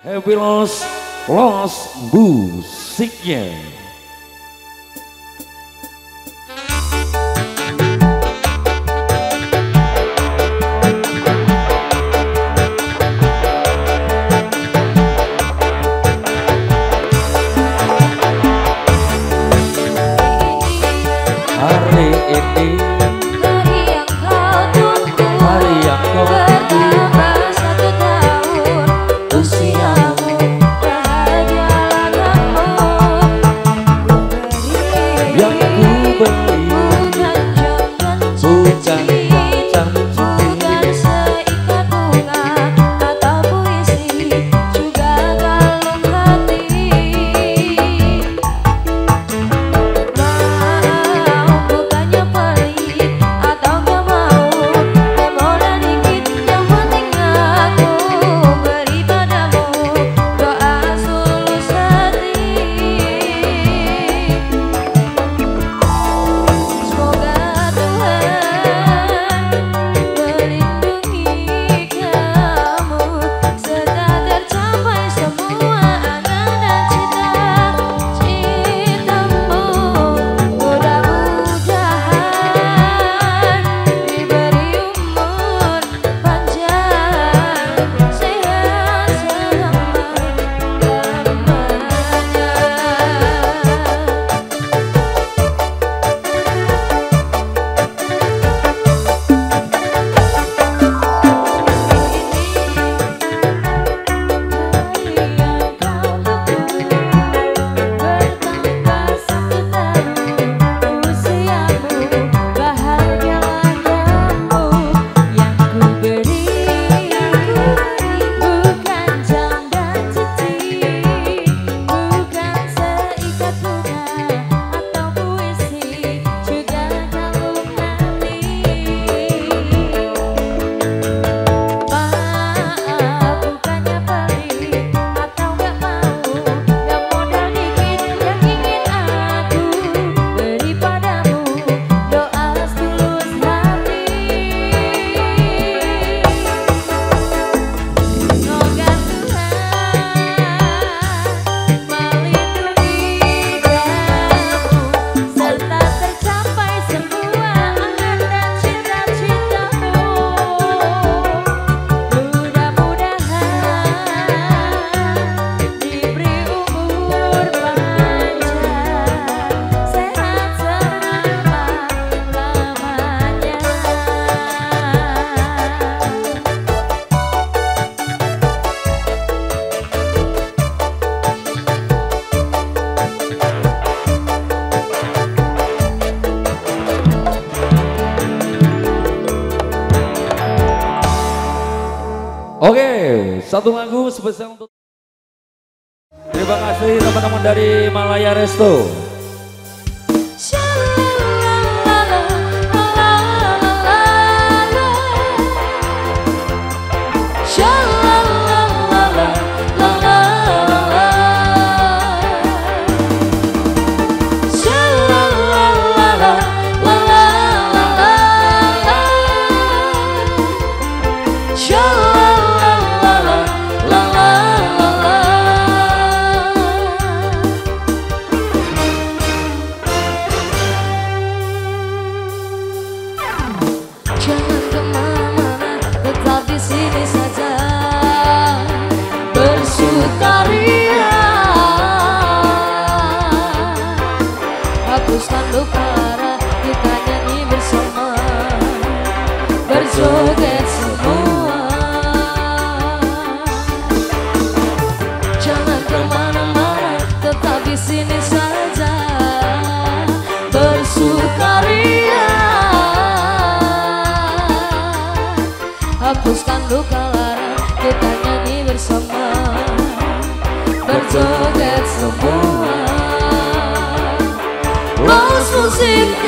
Happy Loss, Loss Musiknya. esto. hapuskan luka lara Kita nyanyi bersama. Berjoget semua. Bos musik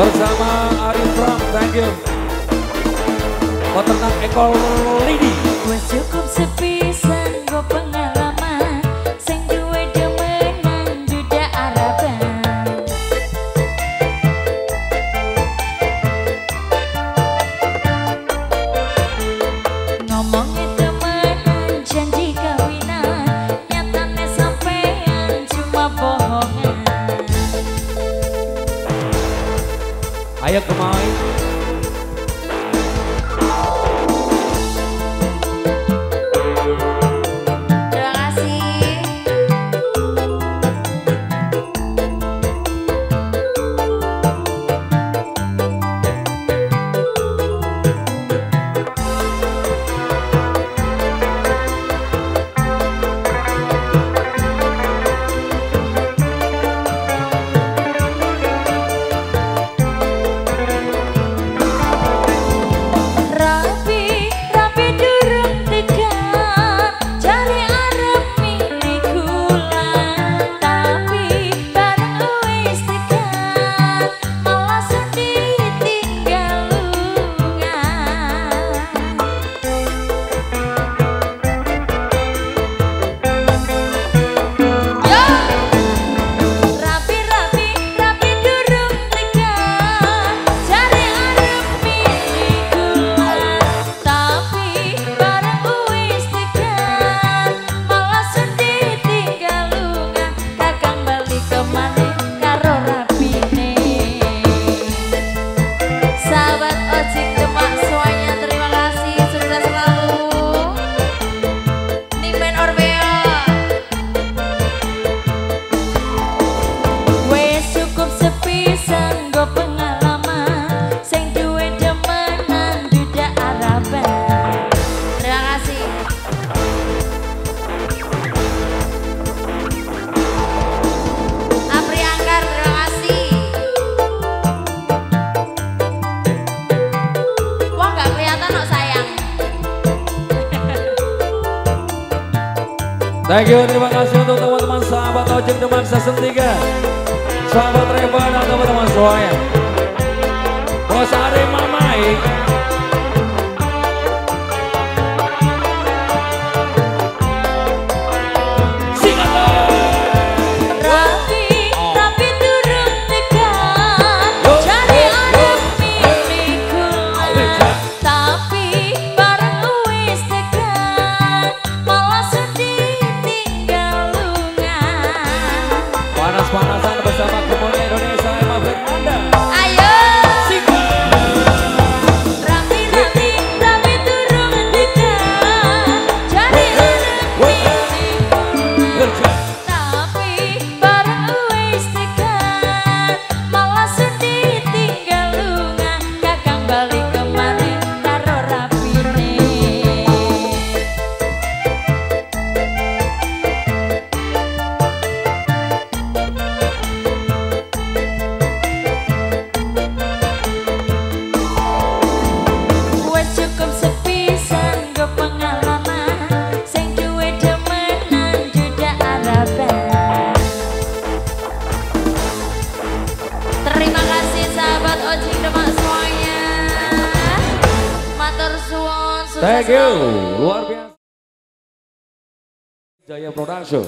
Bersama Arif Pram, thank you. Peternak ekor lady. Thank you, terima kasih untuk teman-teman sahabat Ojek Demaksa Sentiga Sahabat Reba dan teman-teman semuanya. langsung.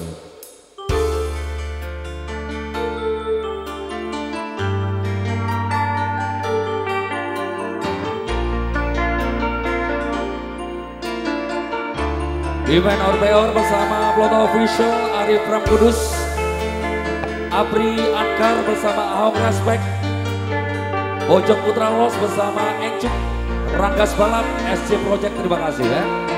Event Orbeor bersama Plot Official Arif Pram Kudus Apri Akar bersama Ahok Respect Bojong Putra Los bersama Encik Ranggas Balap SC Project terima kasih ya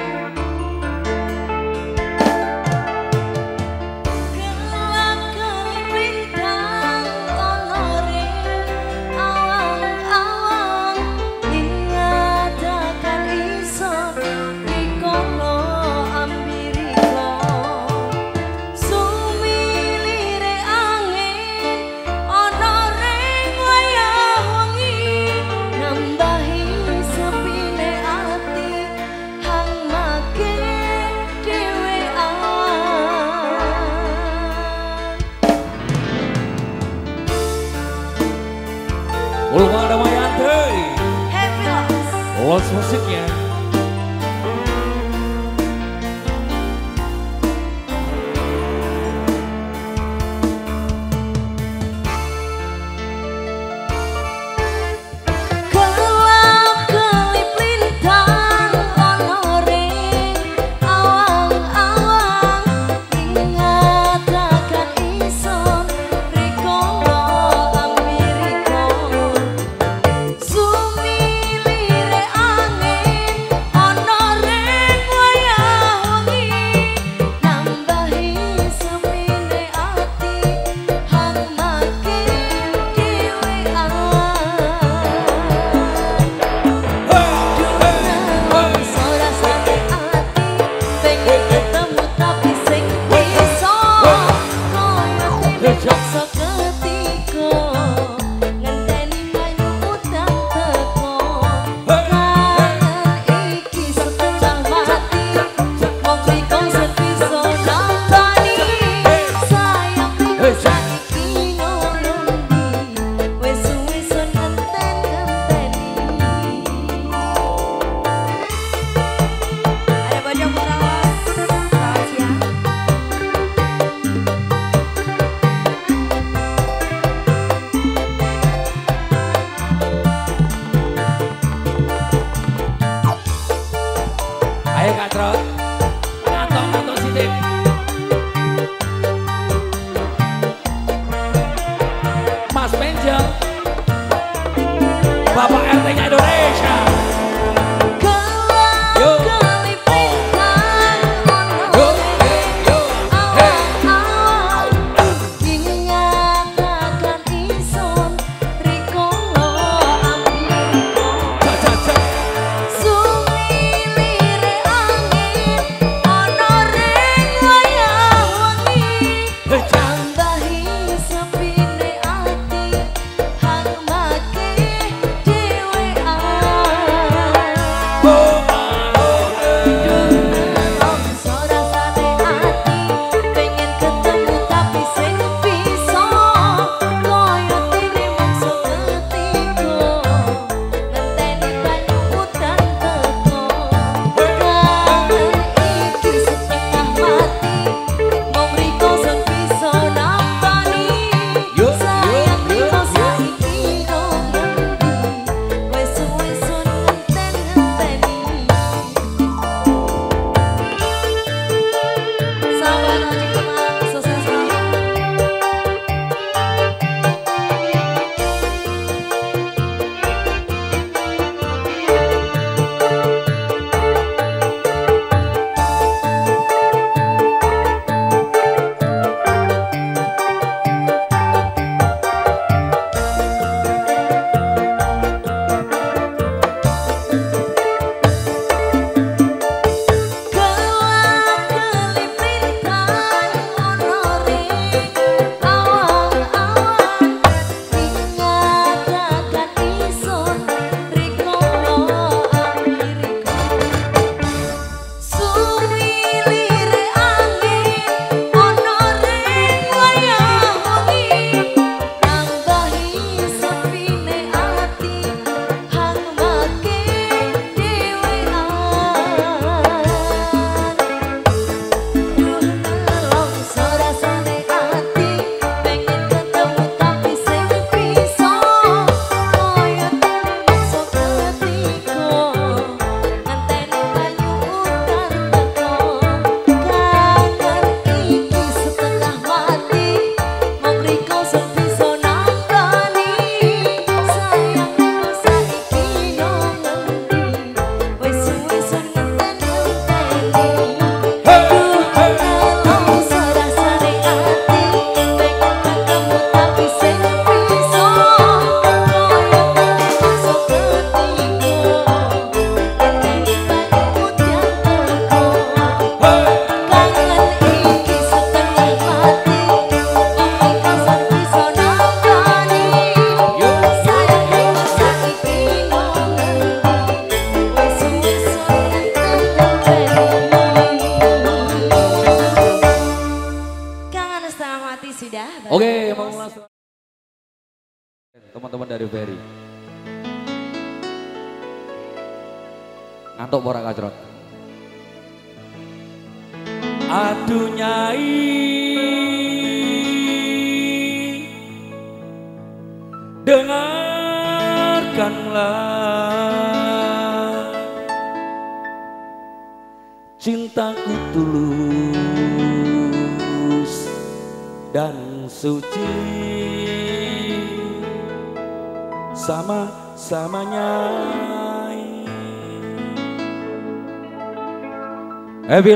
Happy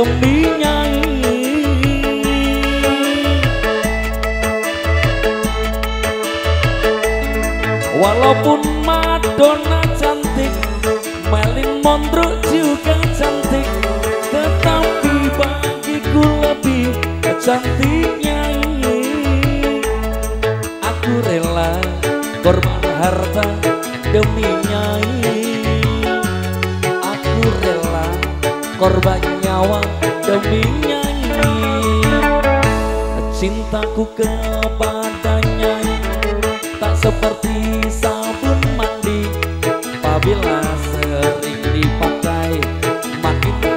demi nyai Walaupun Madonna cantik Melin Mondro juga cantik Tetapi bagiku lebih cantiknya ini Aku rela korban harta demi nyai Aku rela korban Cintaku kepada nyai Tak seperti sabun mandi. Apabila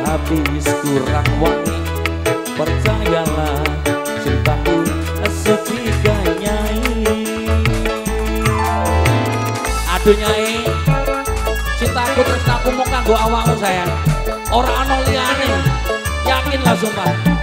habis kurang wangi. Percayalah cintaku suci nyai. Aduh nyai. Cintaku terus mau kanggo awakmu sayang. Orang ana liyane. Yakin lah sumpah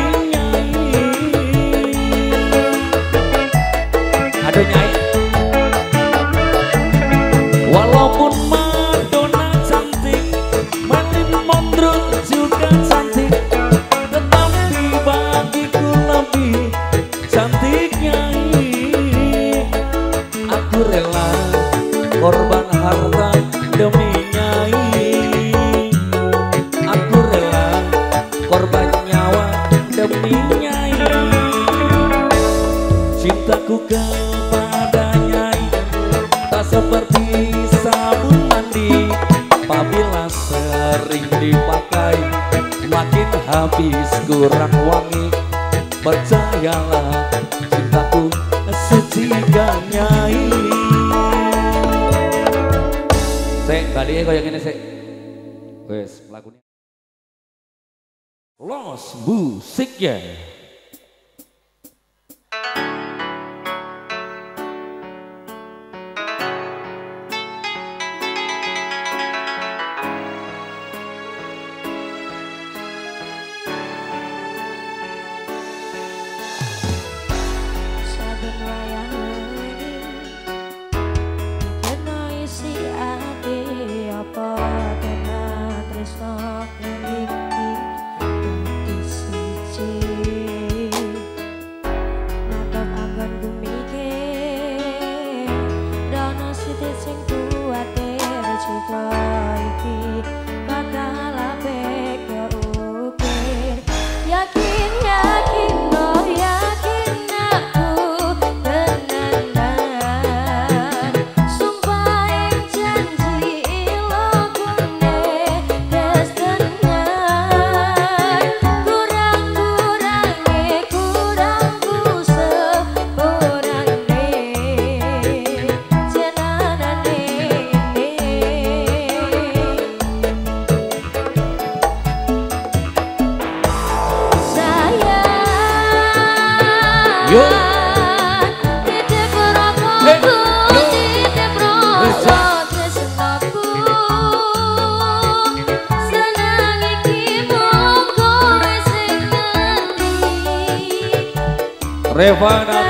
campana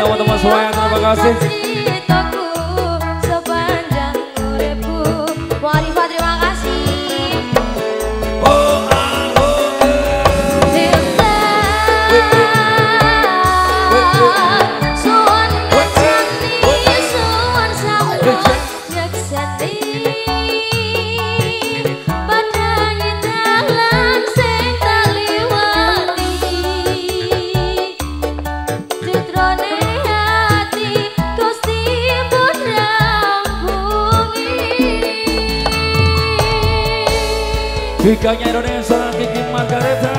Hikanya Indonesia Kiki Margareta.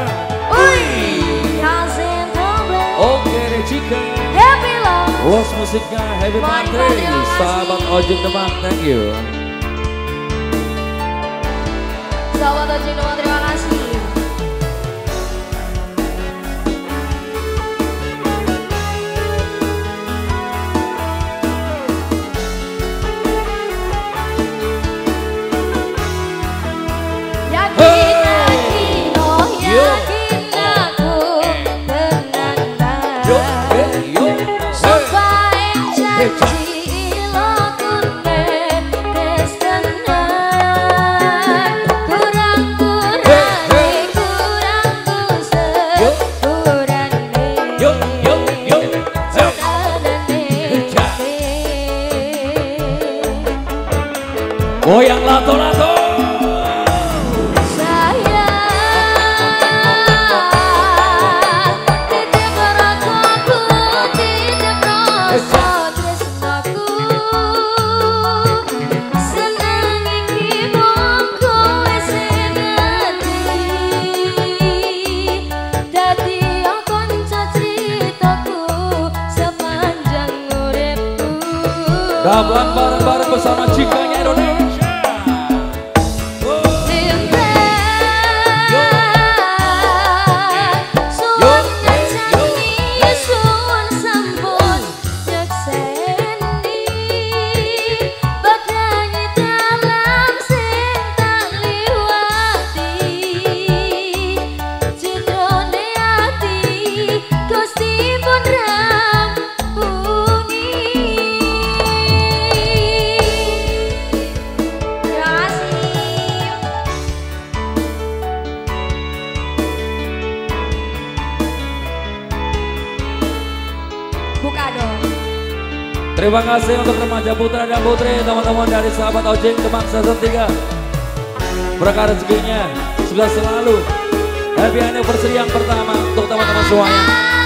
Ui Yasin Oke Rejika Happy Love. Los musiknya Happy Mantri Sahabat Ojek Demak, Thank you. Sahabat Ojek Demak terima kasih. putra dan putri teman-teman dari sahabat Ojek Demak Season 3. Berkah rezekinya sudah selalu. Happy anniversary yang pertama untuk teman-teman semuanya.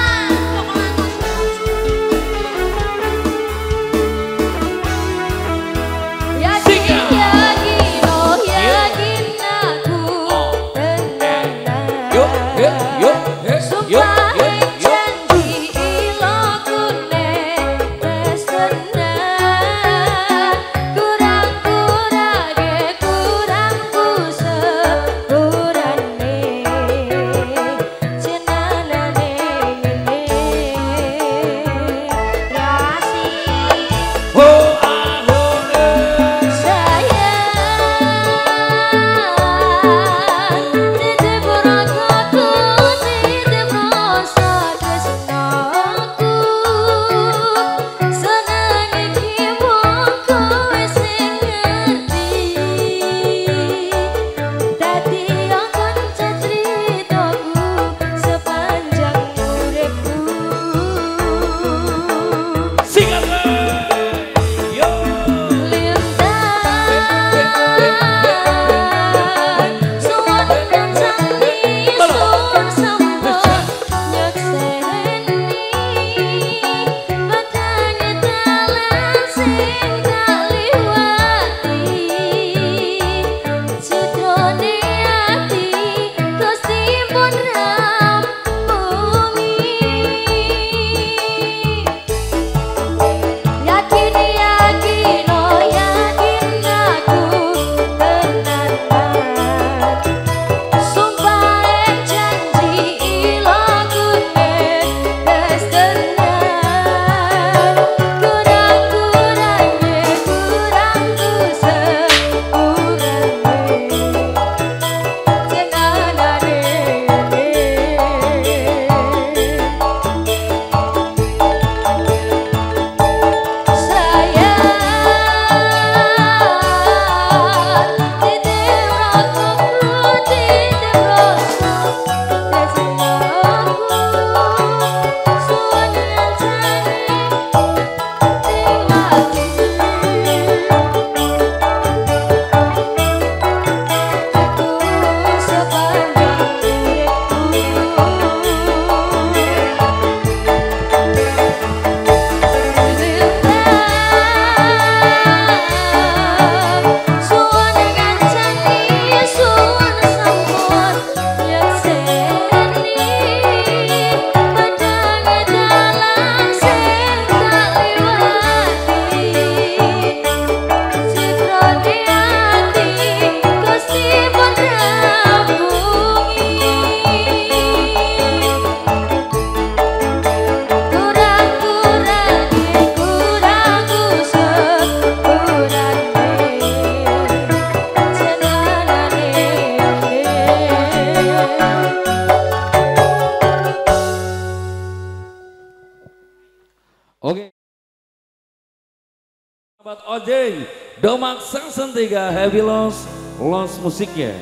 Heavy Loss, Loss musiknya.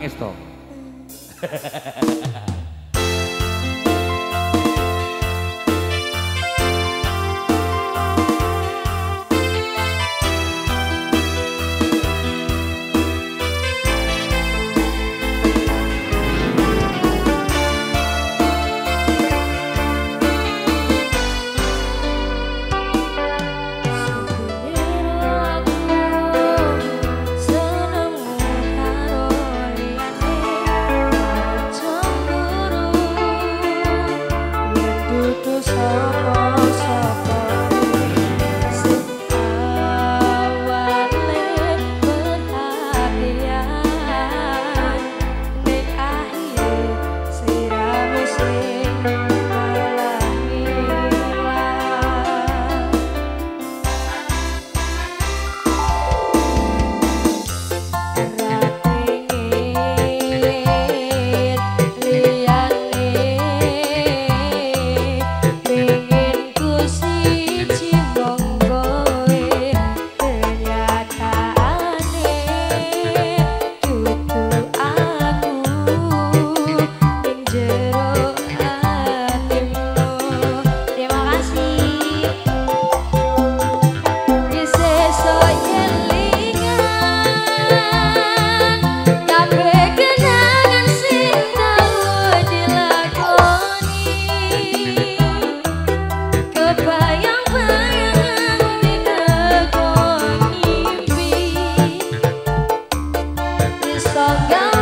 esto. jogar.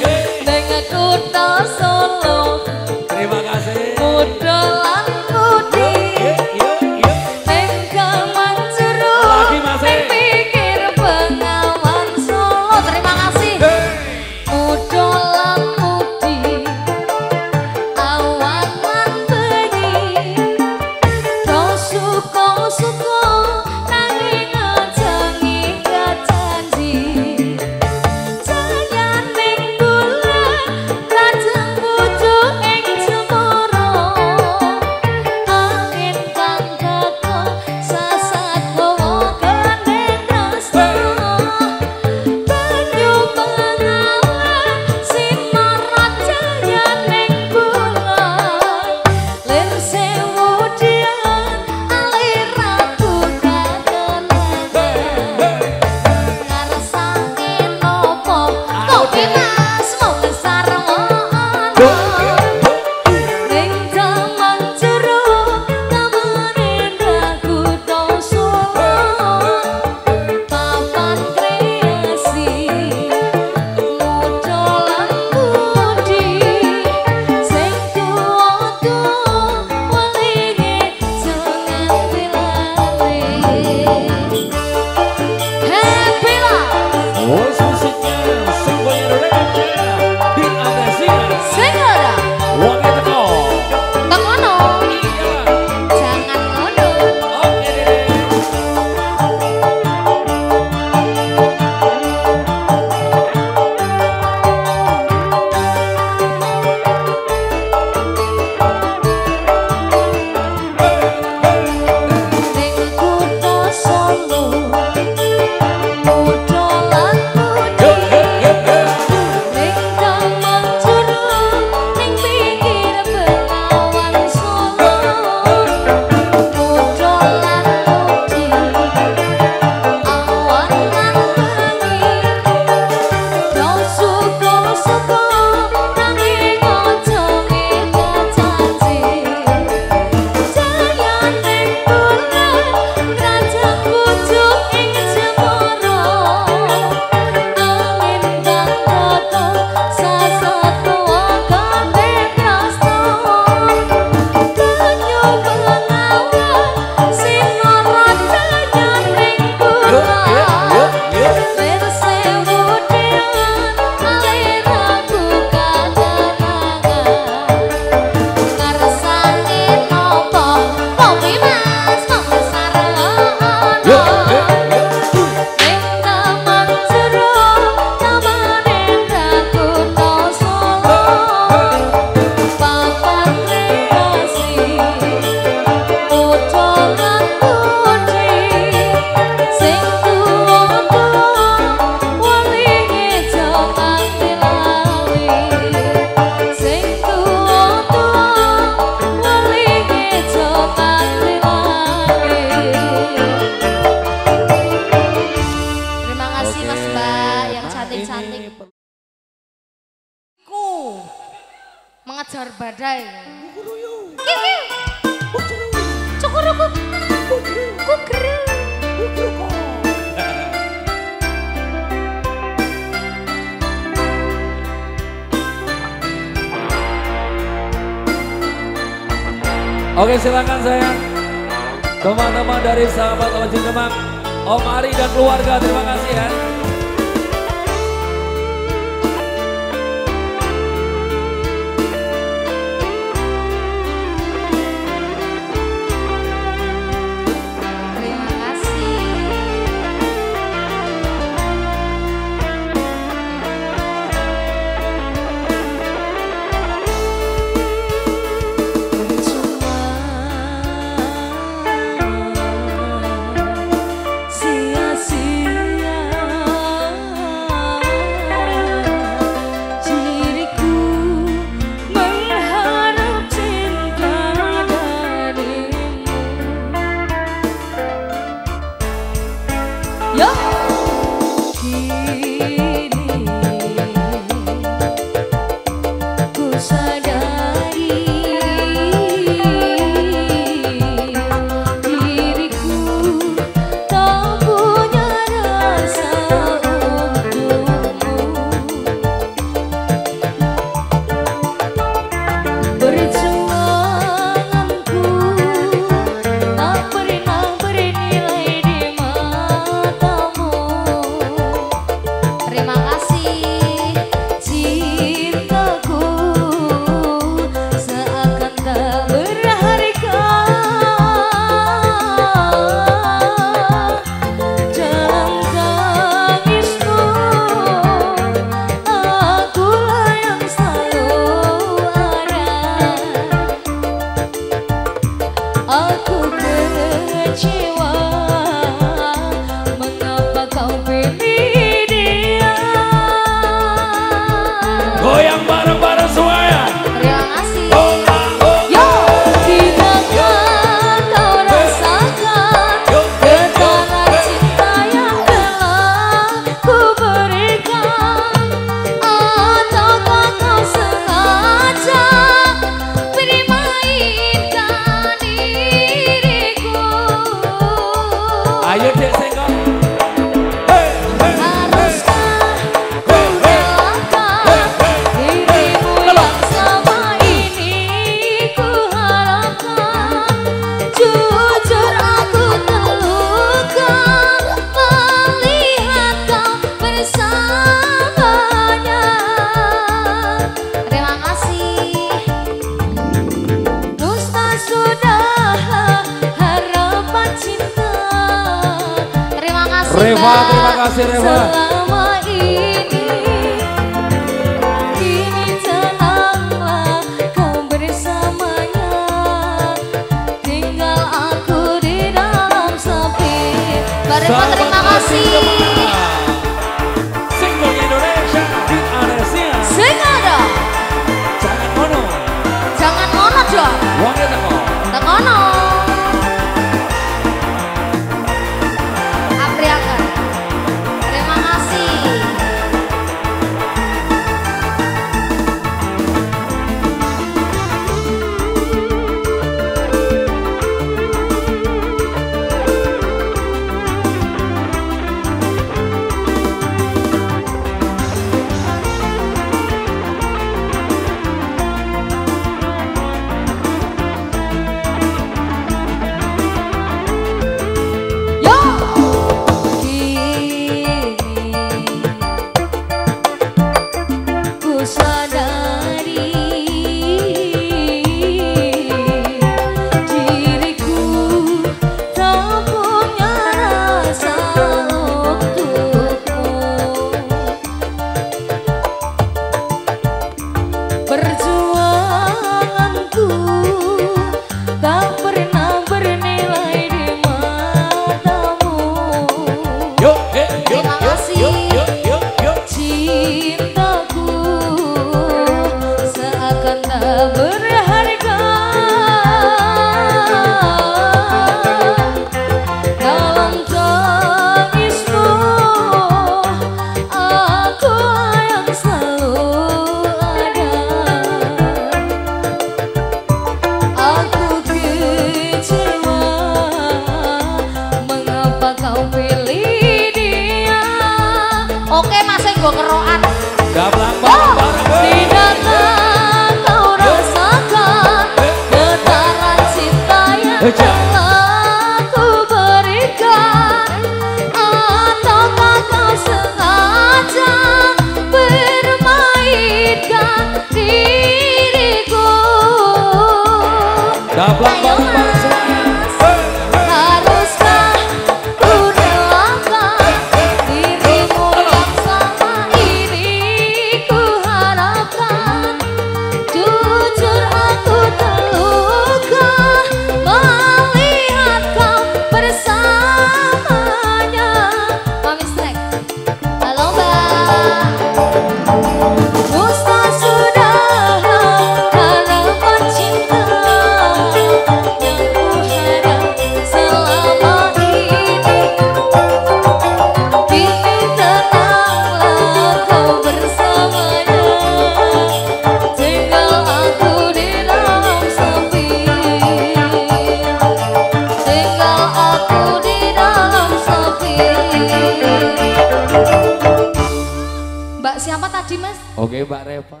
Oke Mbak Reva.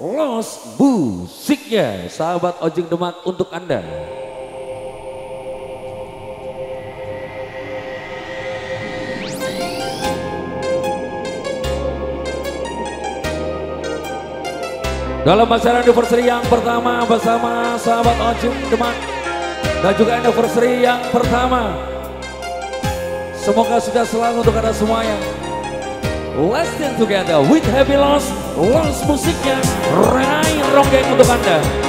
Los musiknya sahabat Ojeng Demak untuk Anda. Dalam acara anniversary yang pertama bersama sahabat Ojung Demak dan juga anniversary yang pertama. Semoga sudah selalu untuk anda semuanya. Let's stand together with Happy Loss, Loss musiknya Rai Ronggeng untuk anda.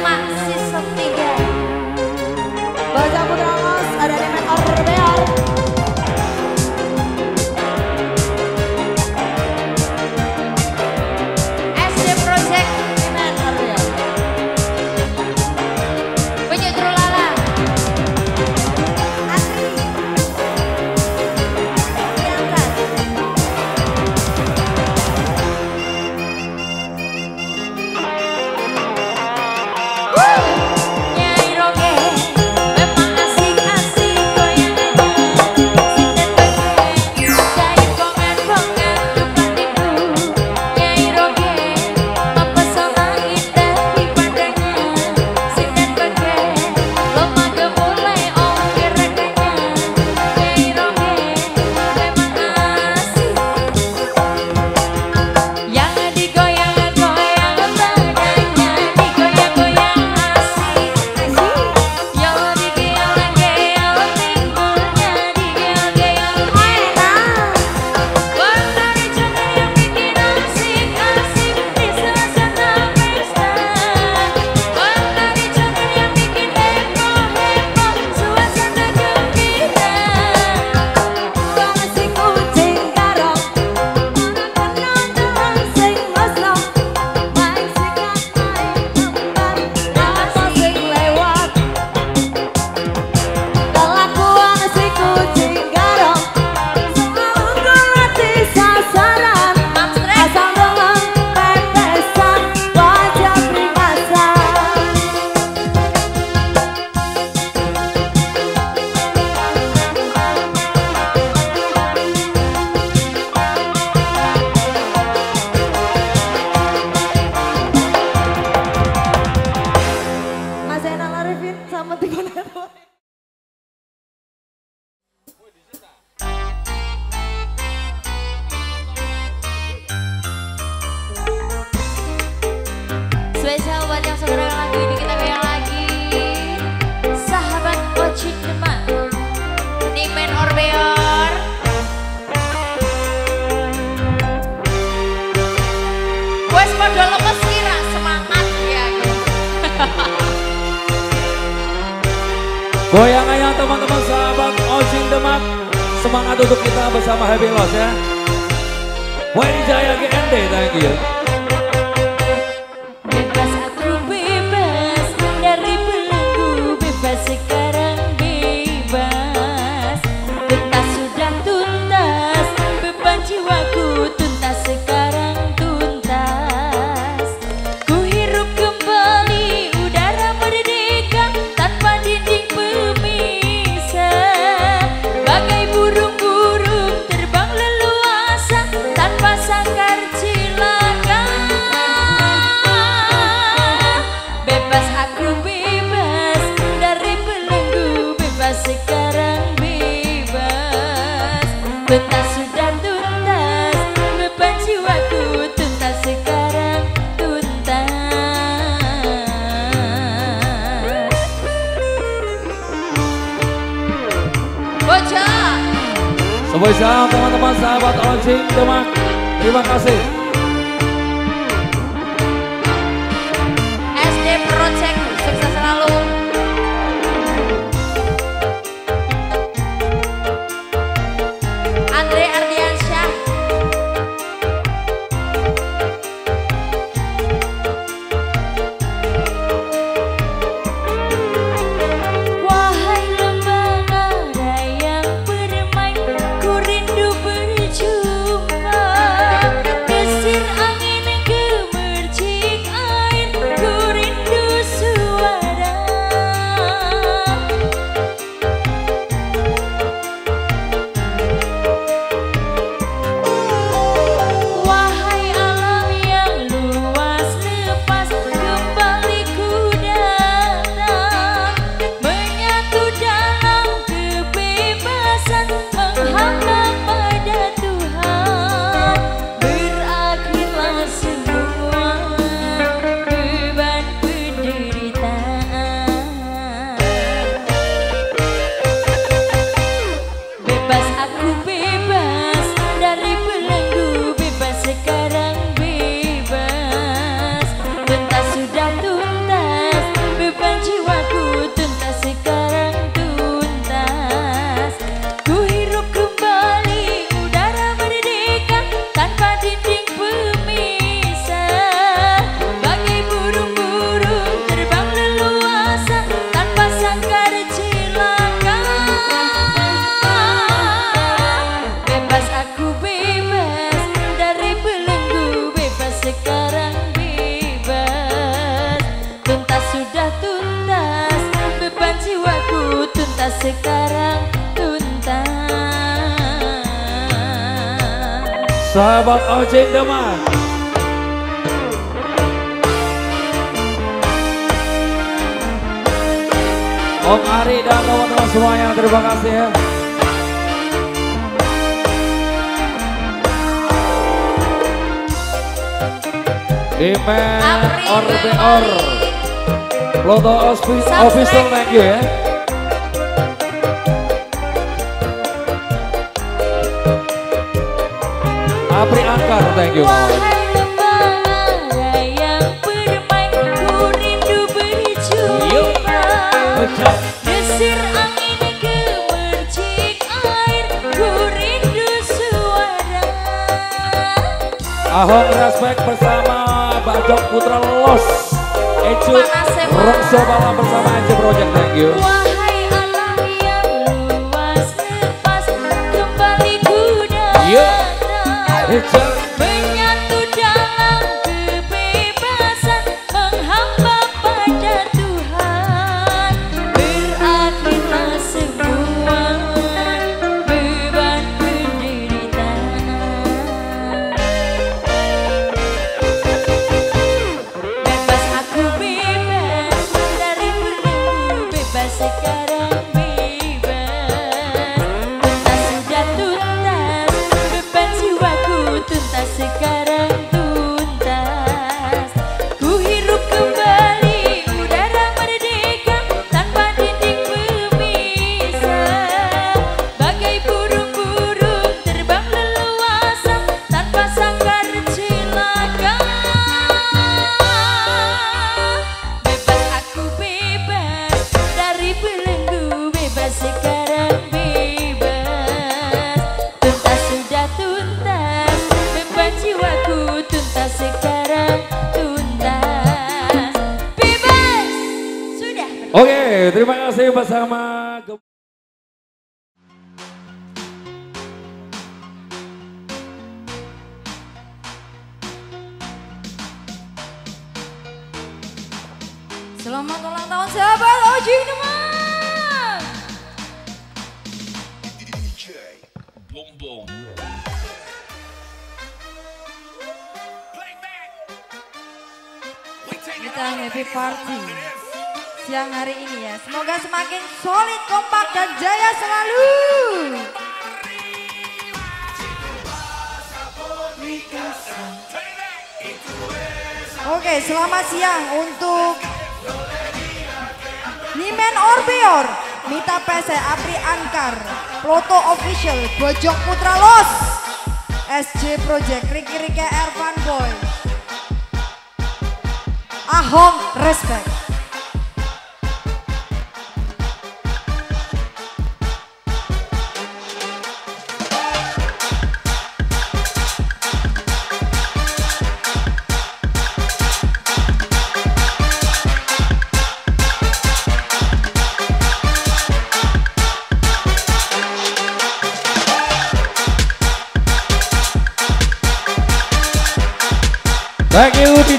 吗？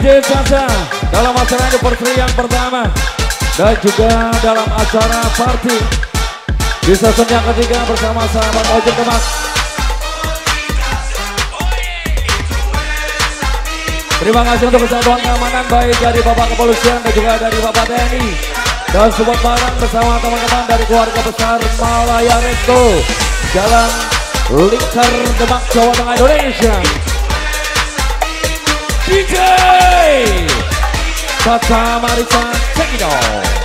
DJ Sasa dalam acara anniversary yang pertama dan juga dalam acara party di season yang ketiga bersama sahabat Ojek Demak. Terima kasih untuk kesatuan keamanan baik dari Bapak Kepolisian dan juga dari Bapak TNI dan support barang bersama teman-teman dari keluarga besar Malaya Resto Jalan Lingkar Demak Jawa Tengah Indonesia. DJ Tata Marisa check it out.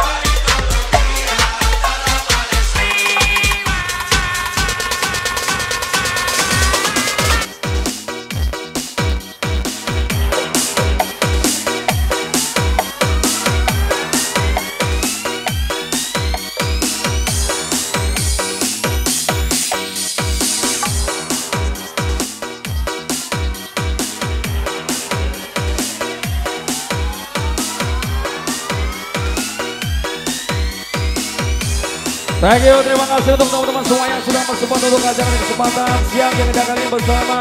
Thank you, terima kasih untuk teman-teman semua yang sudah bersupport untuk acara kesempatan siang yang kita kali bersama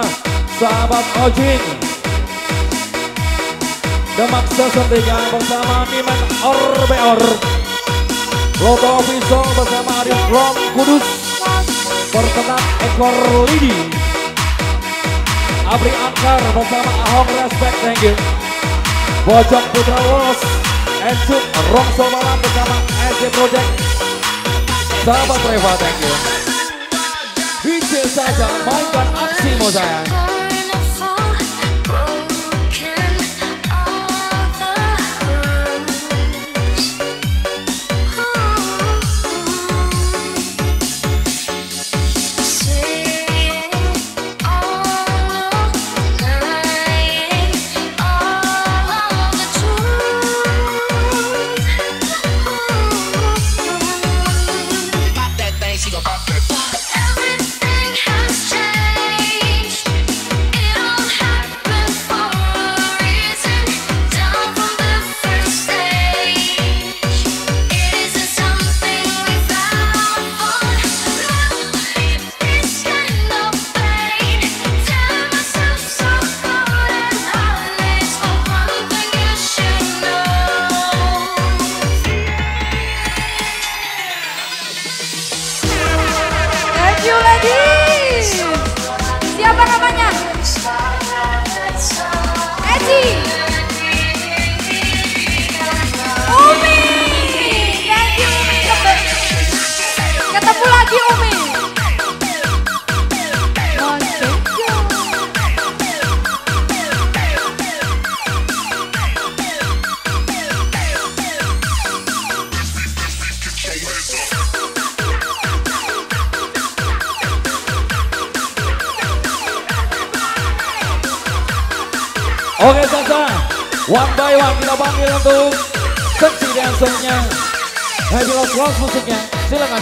sahabat Ojin. Demak 3 bersama Niman Orbeor. Loto Official bersama Arif Rom Kudus. Pertenak Ekor Lidi. Abri Ankar bersama Ahok Respect, thank you. Bojong Putra Los. Encuk Rongsol Malam bersama SC Project. Sahabat Reva, thank you. DJ saja mainkan aksimu sayang.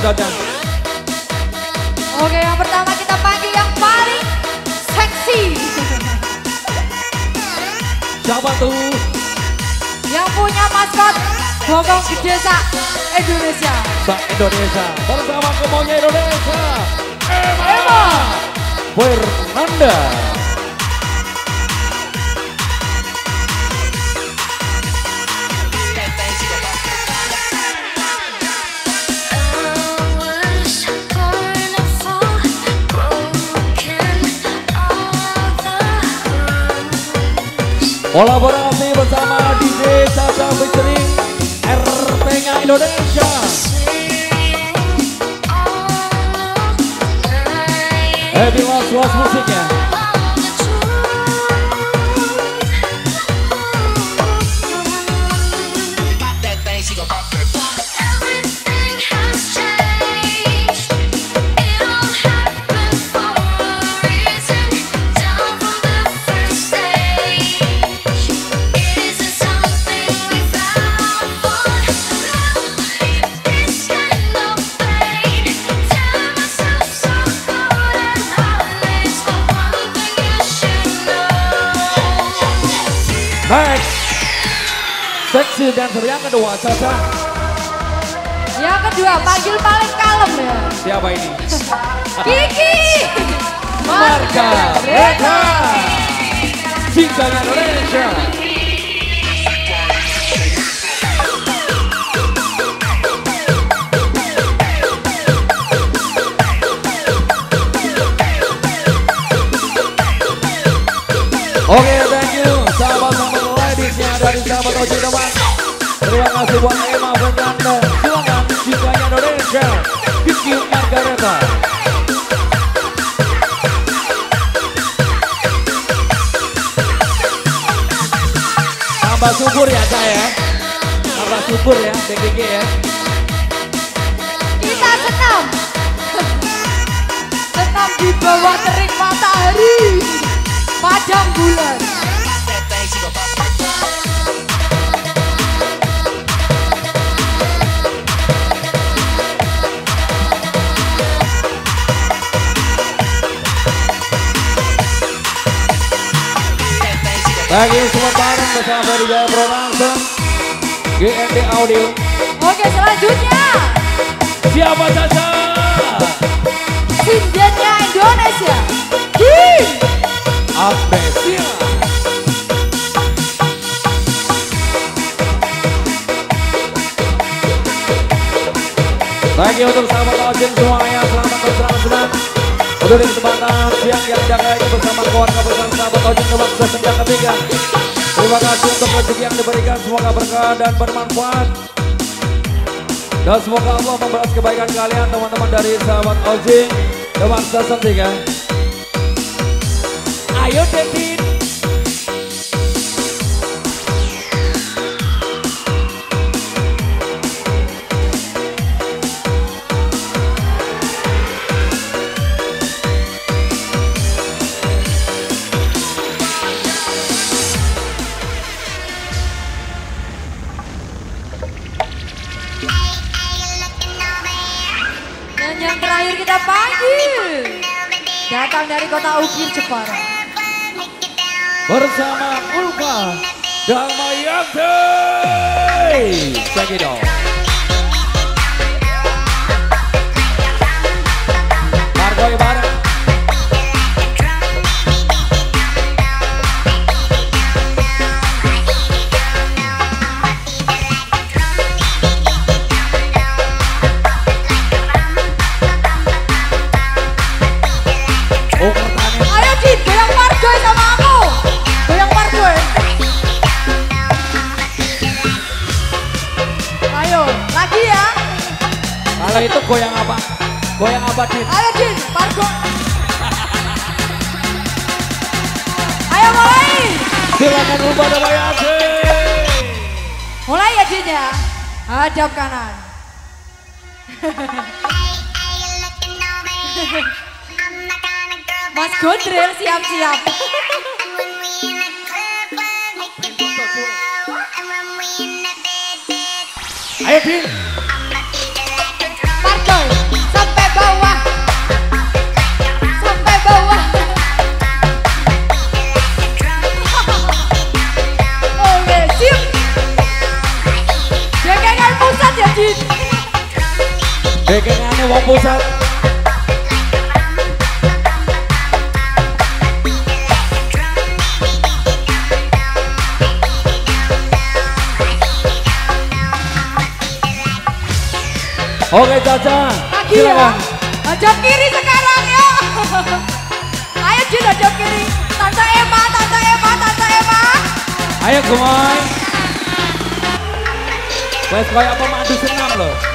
Caca. Oke, yang pertama kita panggil yang paling seksi. Siapa tuh? Yang punya maskot Bokong gede sak Indonesia. Sak Indonesia bersama kemonya Indonesia Emma, Emma. Fernanda Kolaborasi bersama DJ Caca featuring RT-nya Indonesia. Happy Lost Lost musiknya yang kedua Caca Yang kedua panggil paling kalem ya. Siapa ini? Kiki. Marga Reka Cintanya Indonesia Oke, thank you sahabat-sahabat ladiesnya dari sahabat Ojek Demak. Terima cintanya Indonesia. Tambah subur ya saya. Tambah subur ya, ya. Kita senam. Senam di bawah terik matahari. Padang bulan. Lagi semua bareng bersama dari Jaya Production. GND Audio. Oke selanjutnya. Siapa saja? Sindennya Indonesia. Kim. Amnesia. Lagi untuk sahabat ojek semuanya selamat bersenang-senang Untuk di kesempatan siang yang jaga ini bersama keluarga besar sahabat ojek Demak sesenjang ketiga. Terima kasih untuk rezeki yang diberikan. Semoga berkah dan bermanfaat. Dan semoga Allah membalas kebaikan kalian teman-teman dari sahabat ojek Demak sesenjang tiga Ayo David kota Ukir Jepara. bersama Ulfa Damayanti. Check it out. Margoy bareng. Goyang apa? Goyang apa, Dit? Ayo Jin, Margoy. Ayo mulai. Silakan Ulfa Damayanti. Mulai ya Jin ya. Hadap kanan. Mas Gondrel siap-siap. Ayo, Dit. Bekengane wong pusat. Oke Caca, Lagi ya. silakan. Ojok kiri sekarang ya. Ayo Jin ojok kiri. Tante Emma, Tante Emma, Tante Emma. Ayo gemoy. Wes koyo apa madu senam lho.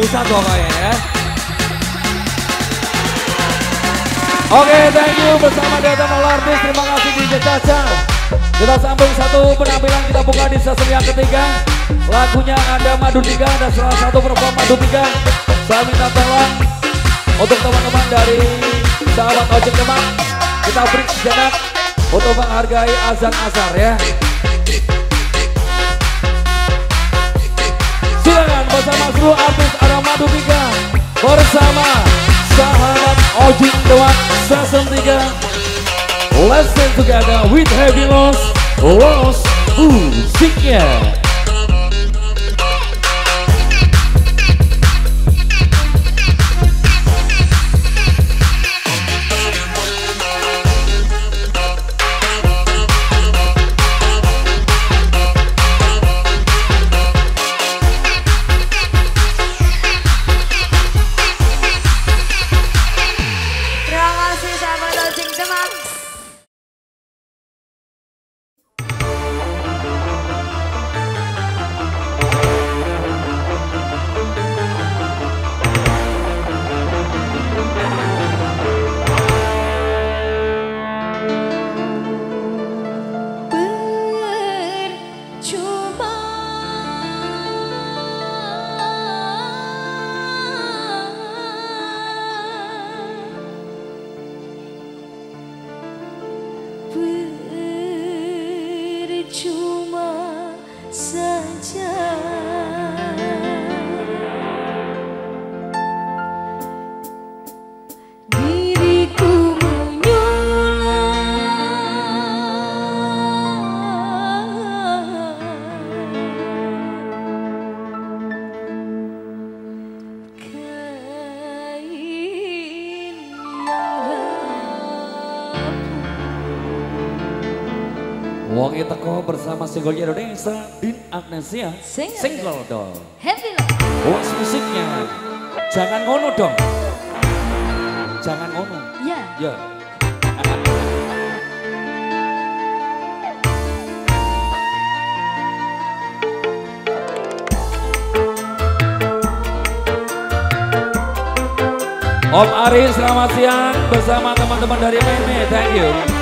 pusat pokoknya ya. Oke, thank you bersama Data All Artis. Terima kasih DJ Caca. Kita sambung satu penampilan kita buka di season yang ketiga. Lagunya ada Madu Tiga, ada salah satu perform Madu Tiga. Saya minta tolong untuk teman-teman dari sahabat ojek teman. Kita break sejenak untuk menghargai azan asar ya. Silakan bersama seluruh artis ada Madu Tiga bersama sahabat Ojek Dewan Season 3. Let's stand together with heavy loss, loss, musiknya. Single Indonesia Din Agnesia Single. single dong. Happy love Bos musiknya jangan ngono dong. Jangan ngono. Ya Ya. Om Ari selamat siang bersama teman-teman dari Meme, thank you.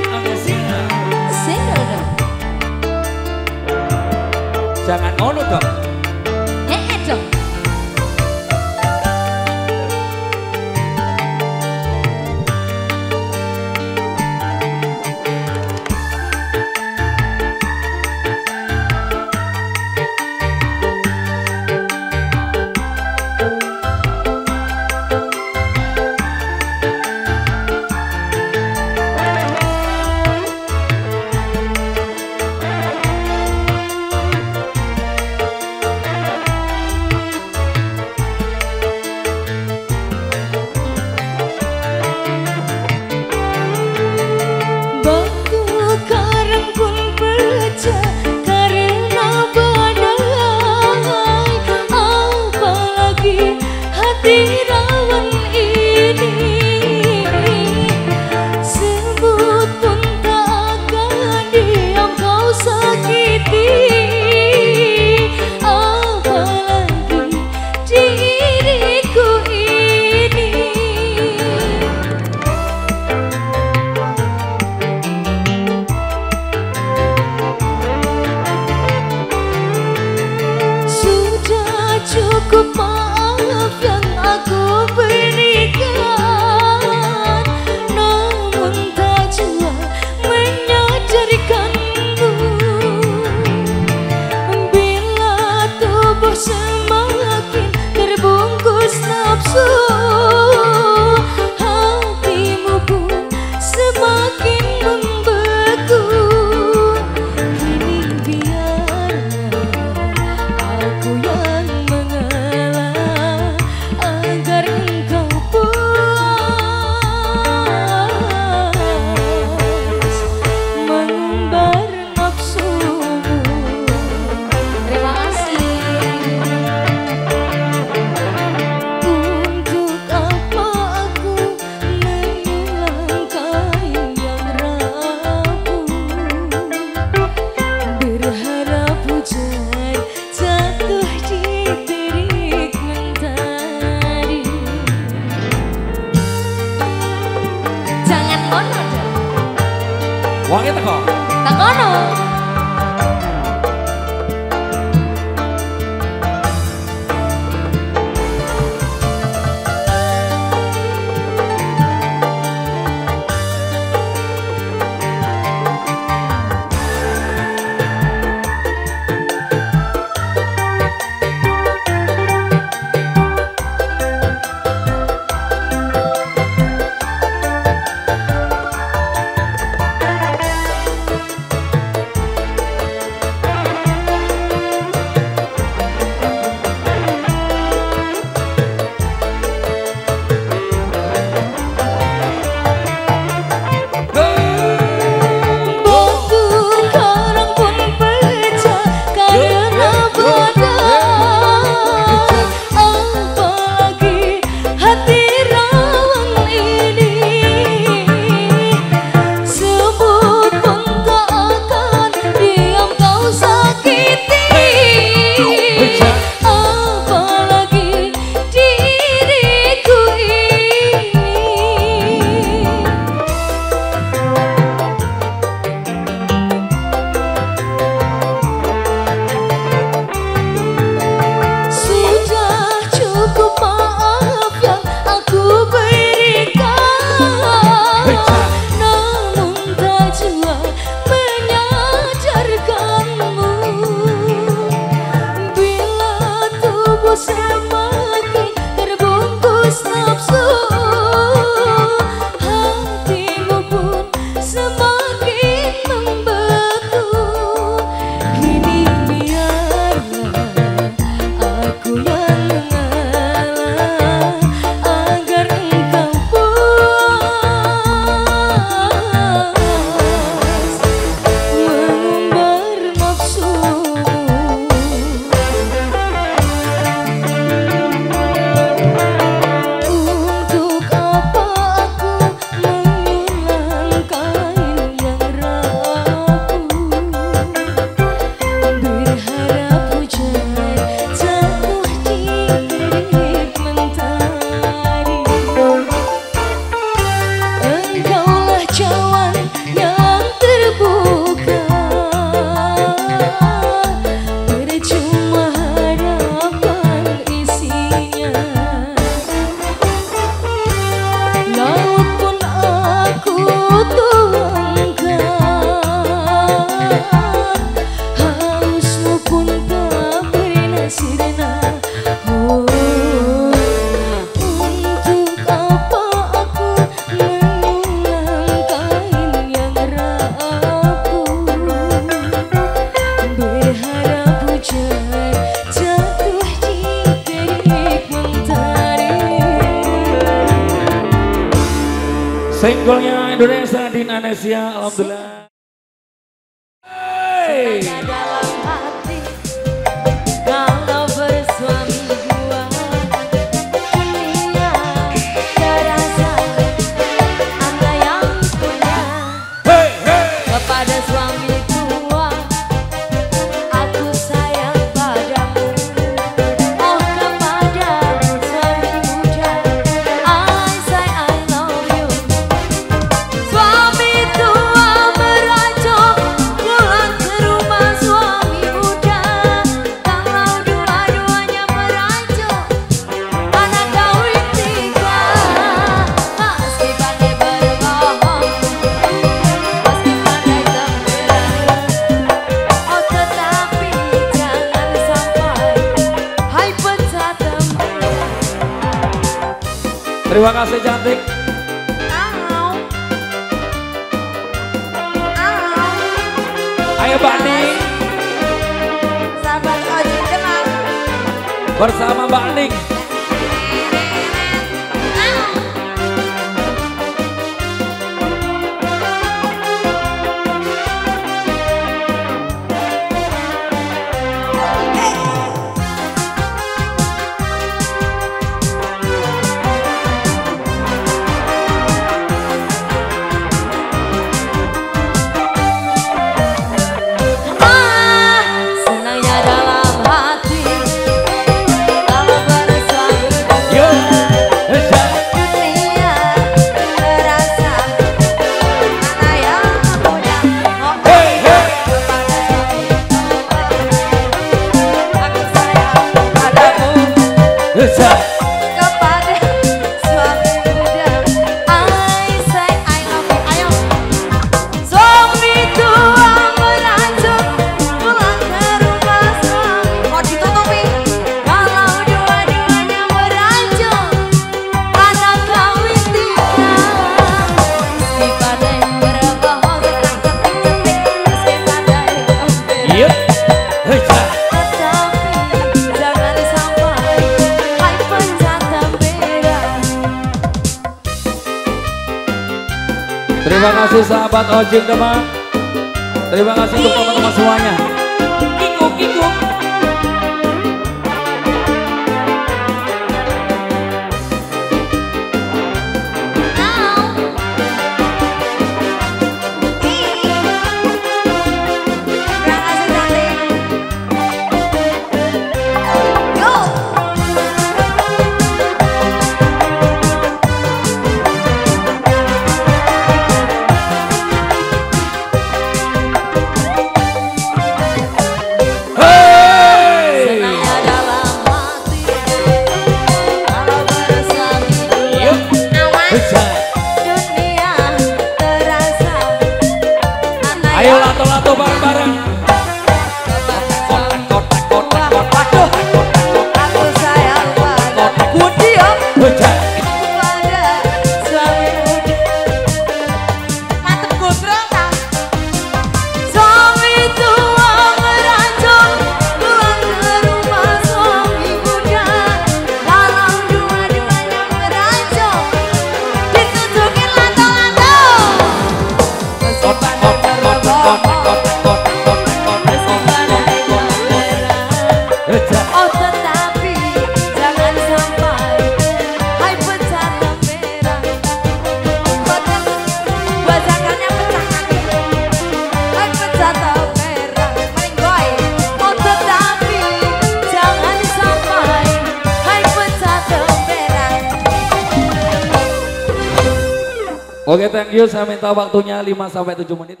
Yuk saya minta waktunya 5 sampai 7 menit.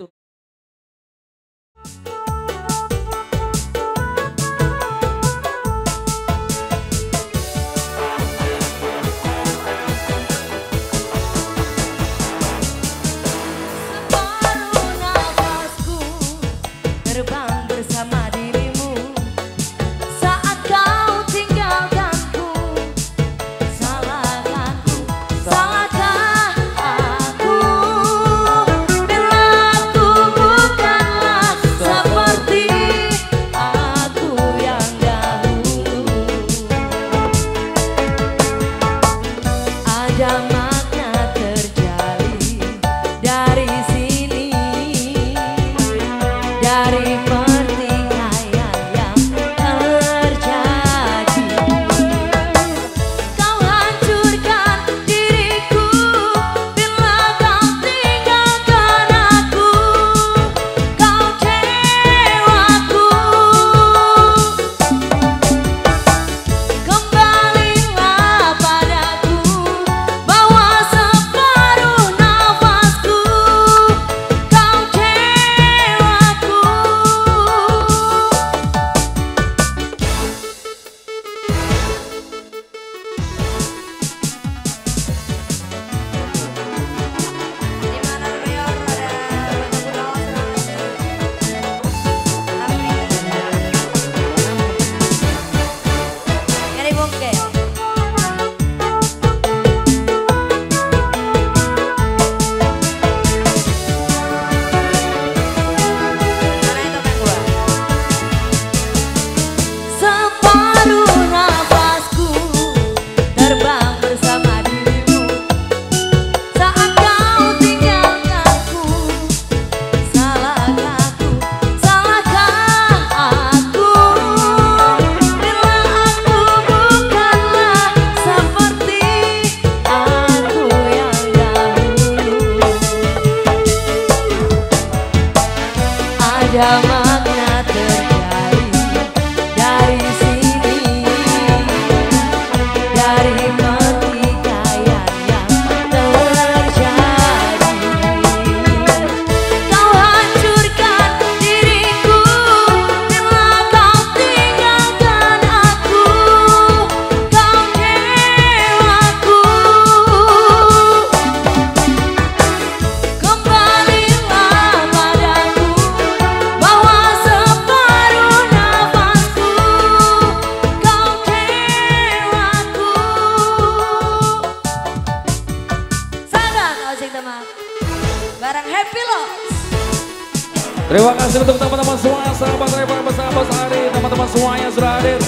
Terima kasih untuk teman-teman semua, sahabat Reva, sahabat Sari, teman-teman semua yang sudah hadir.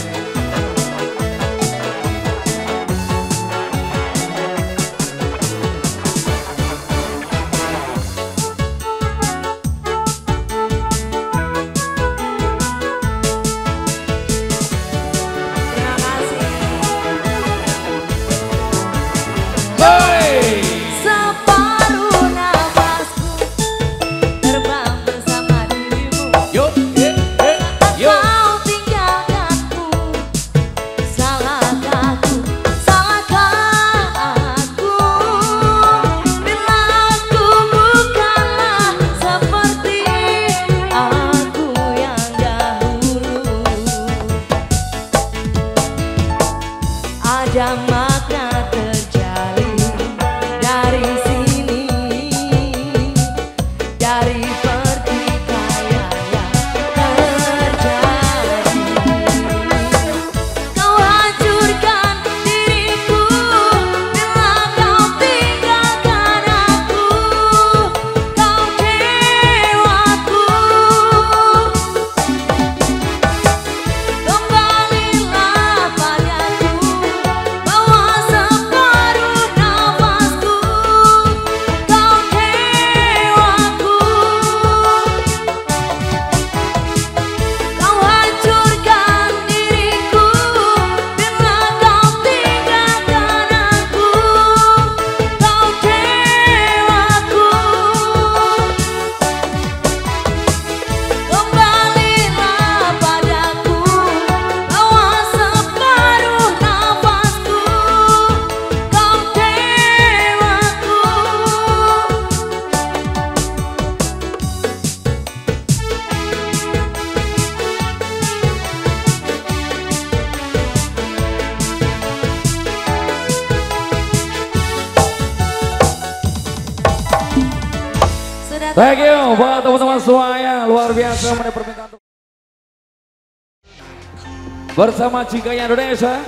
Bersama Cikanya Indonesia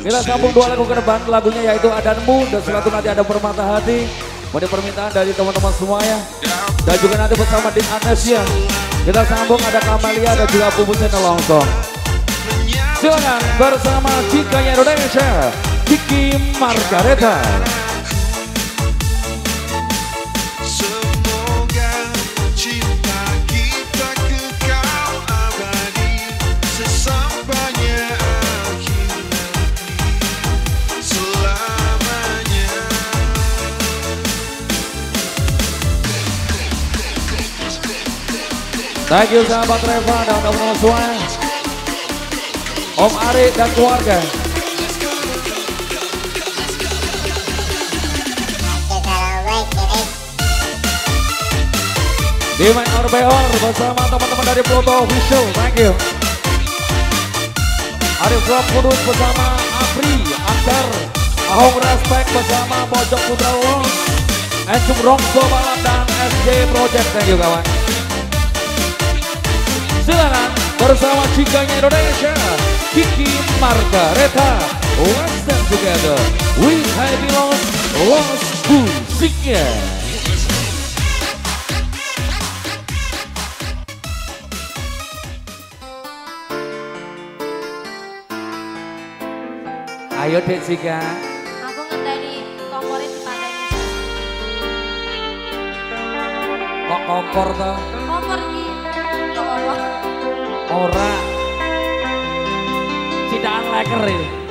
kita sambung dua lagu ke depan. Lagunya yaitu Adanmu dan itu nanti ada Permata Hati. Memenuhi permintaan dari teman-teman semuanya. Dan juga nanti bersama Din Anesia kita sambung ada Kamalia dan juga Pupu Channel Longsong. Silakan bersama Cikanya Indonesia Kiki Margareta Thank you sahabat Reva dan teman-teman semuanya. Om Ari dan keluarga. Dimain Orbeor bersama teman-teman dari Pluto Official. Thank you. Arif Rob Kudus bersama Apri, Angkar, Ahong Respect bersama Pojok Putra Los, Encum Rongso Balap dan SJ Project. Thank you kawan. Silakan bersama Cikanya Indonesia, Kiki Margareta, Let's stand together with Happy Lost, Lost Musiknya. Ayo Dek Sika, Aku ngenteni kompornya dipateni. kok kompor toh? Ora. Cidaan leker ini.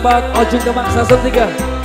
Sahabat Ojung Demak Season 3.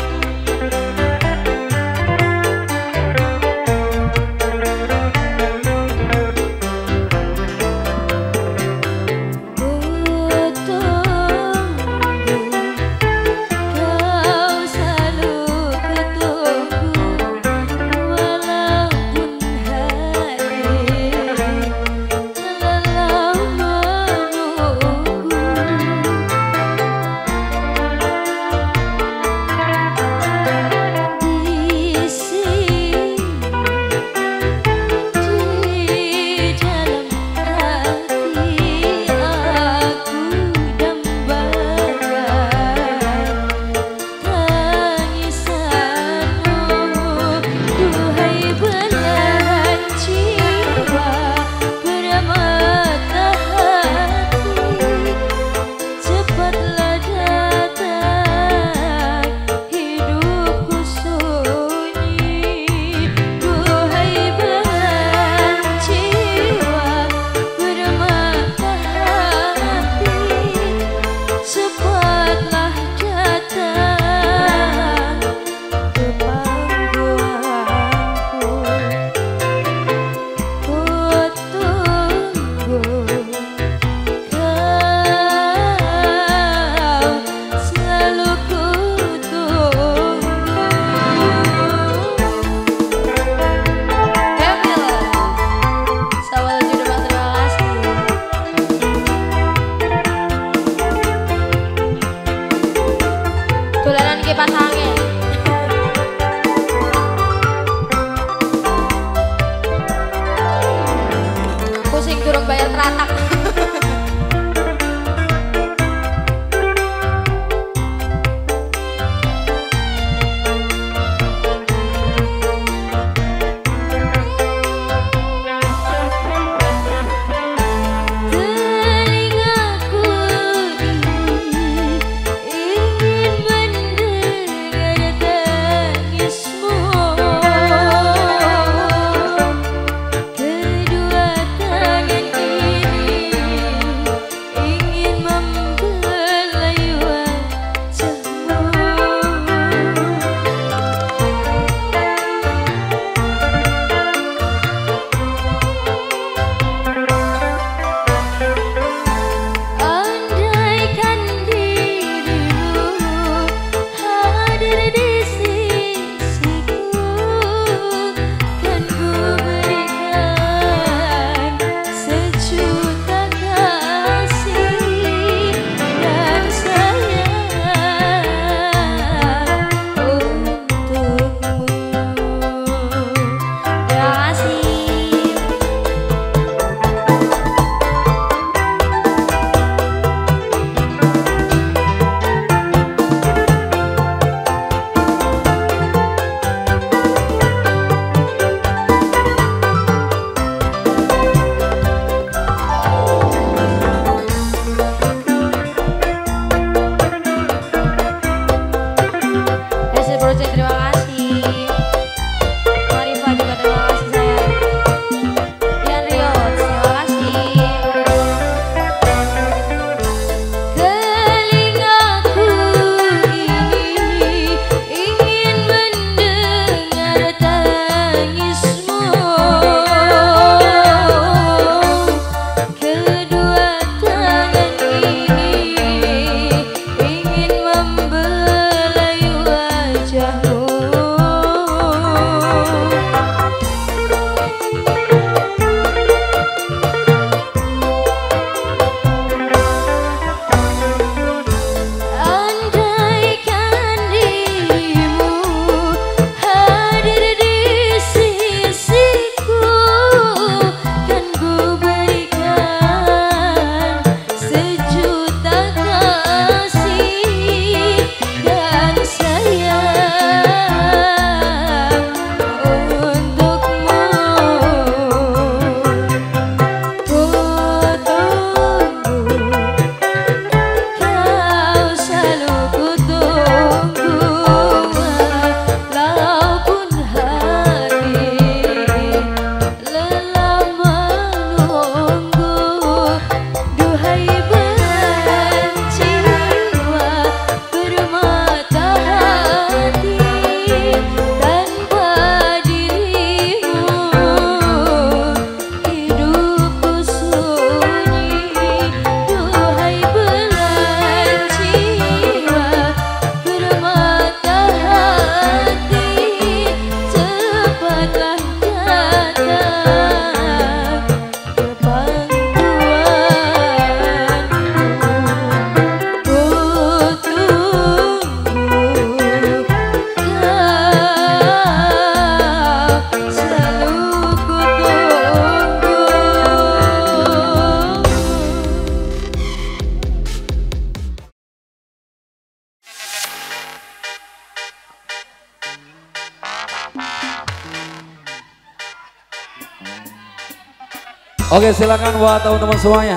Oke silakan buat teman-teman semuanya.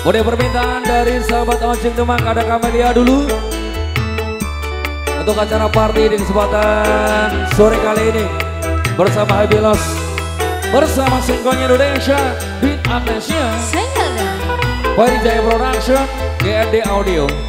Boleh permintaan dari sahabat Oncing Demak ada Kamelia dulu. Untuk acara party di kesempatan sore kali ini. Bersama Abilos Bersama singkong Indonesia. Beat Amnesia. Singkong Jaya Production. GRD Audio.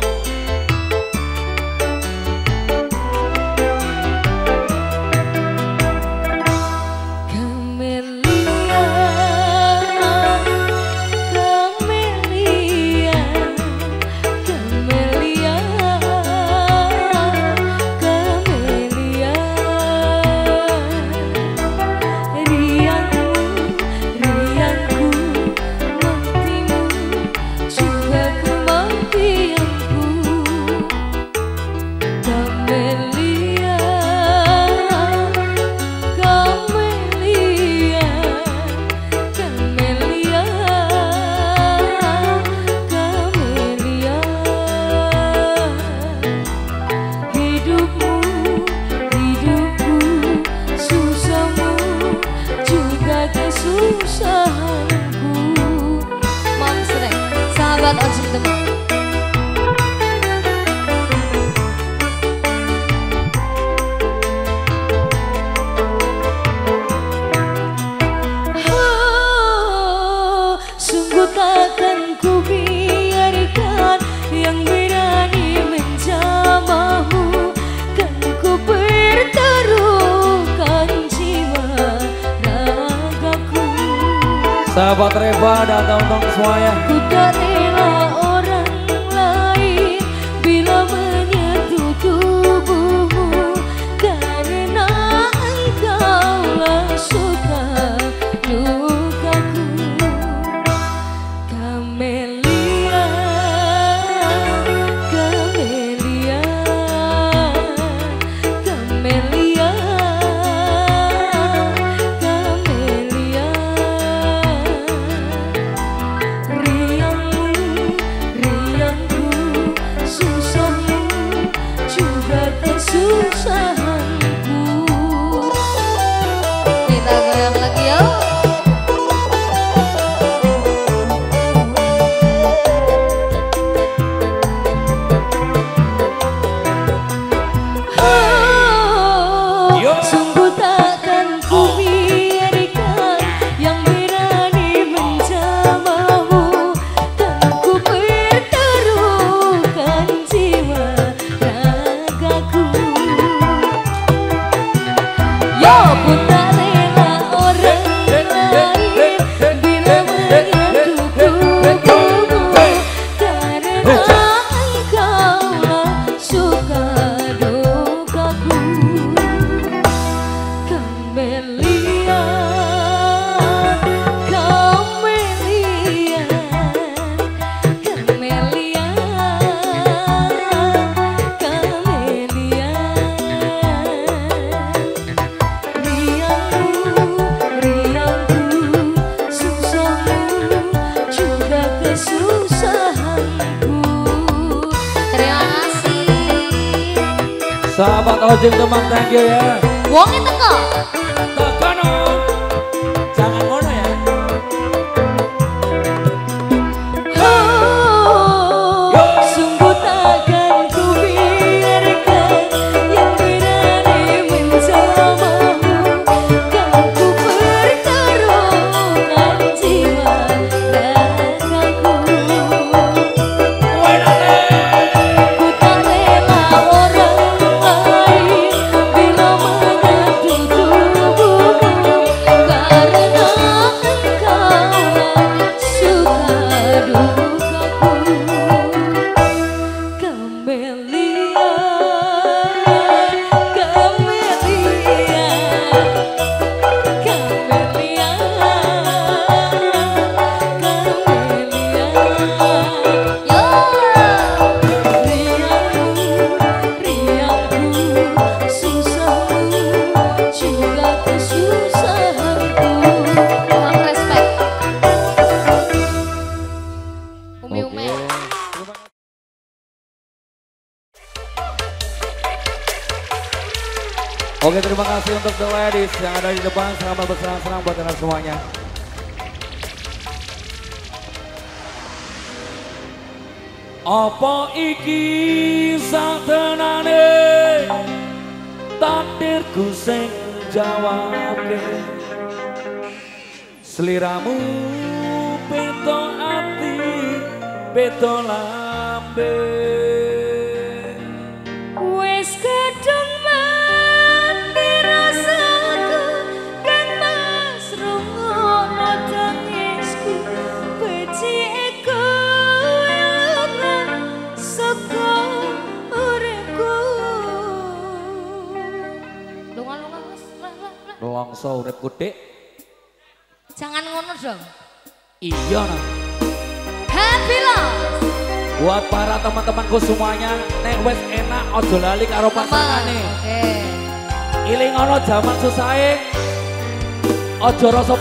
Ojo rasa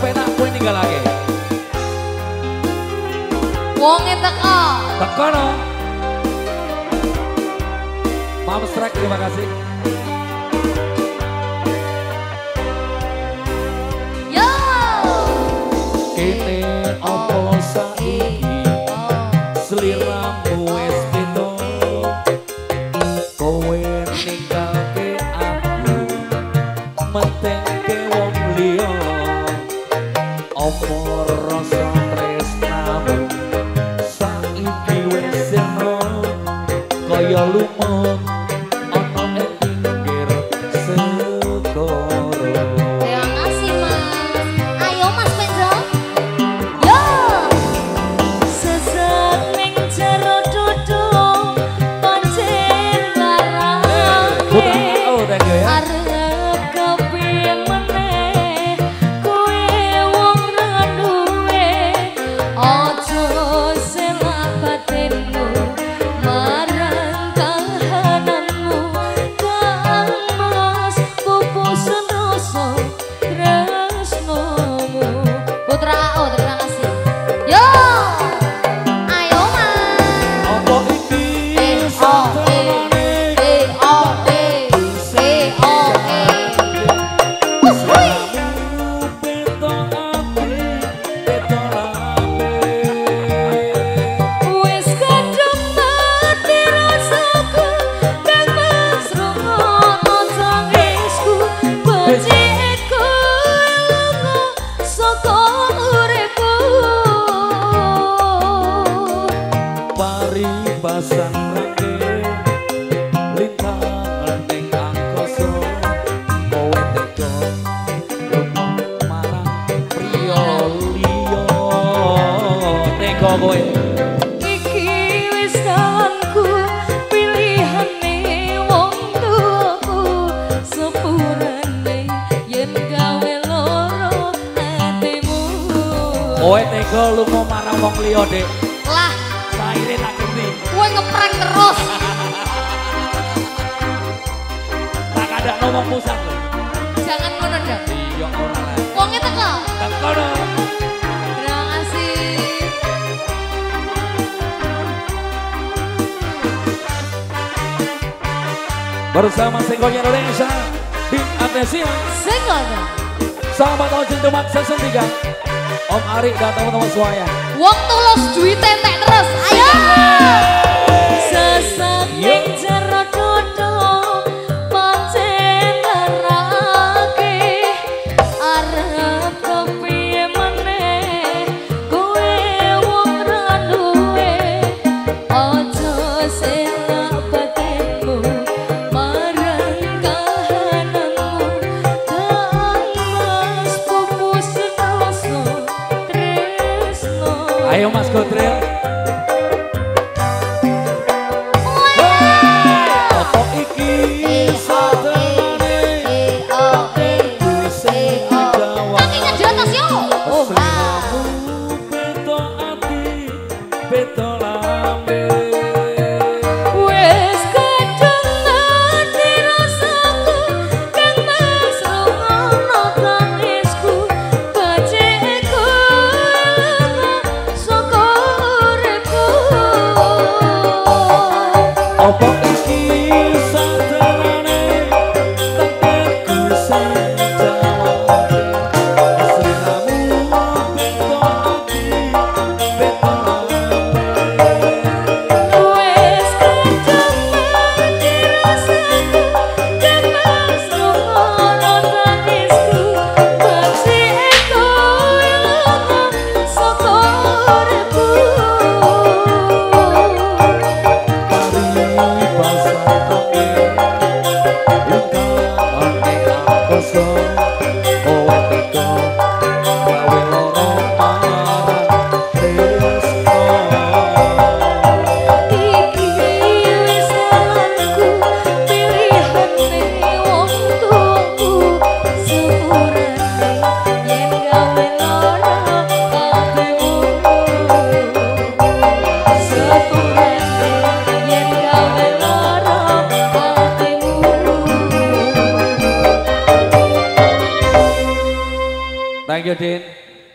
you Din.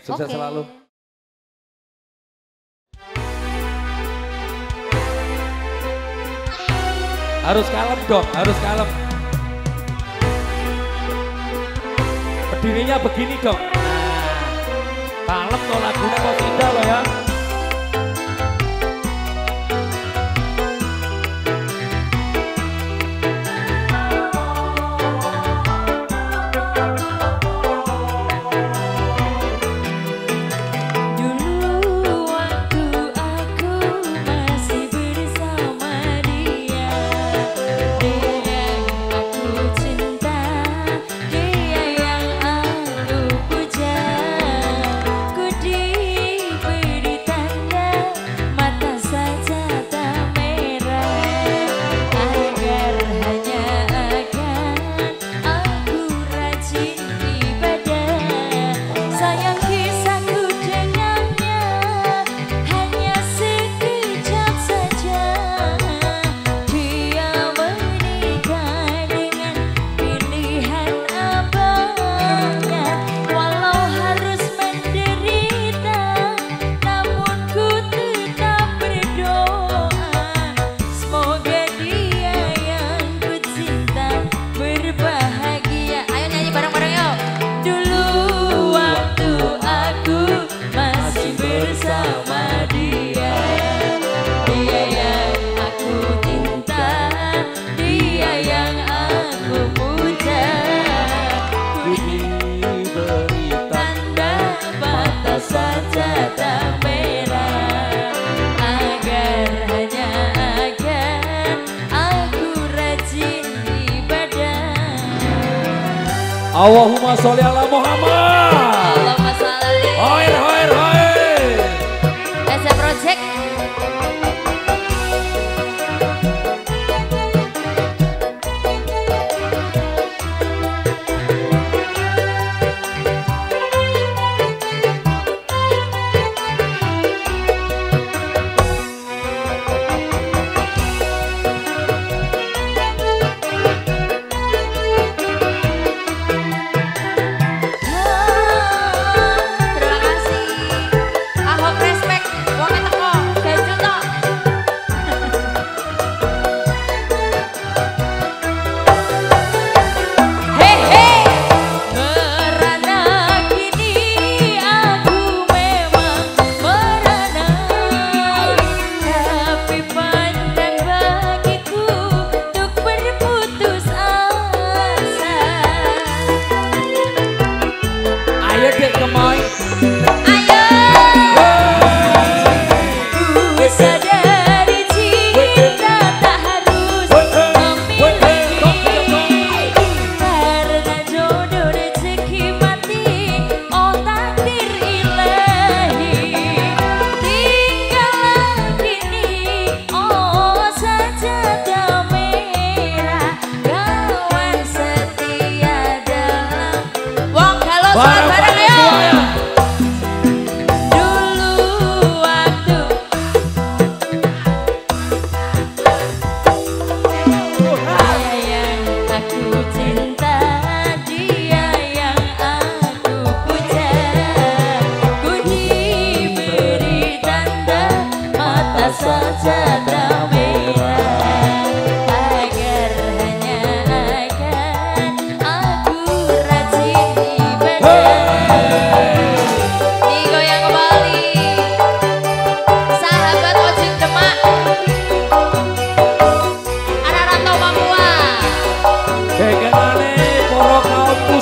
Sukses okay. selalu. Harus kalem dong, harus kalem. Berdirinya begini dong. Nah, kalem tuh lagunya kok tidak loh ya.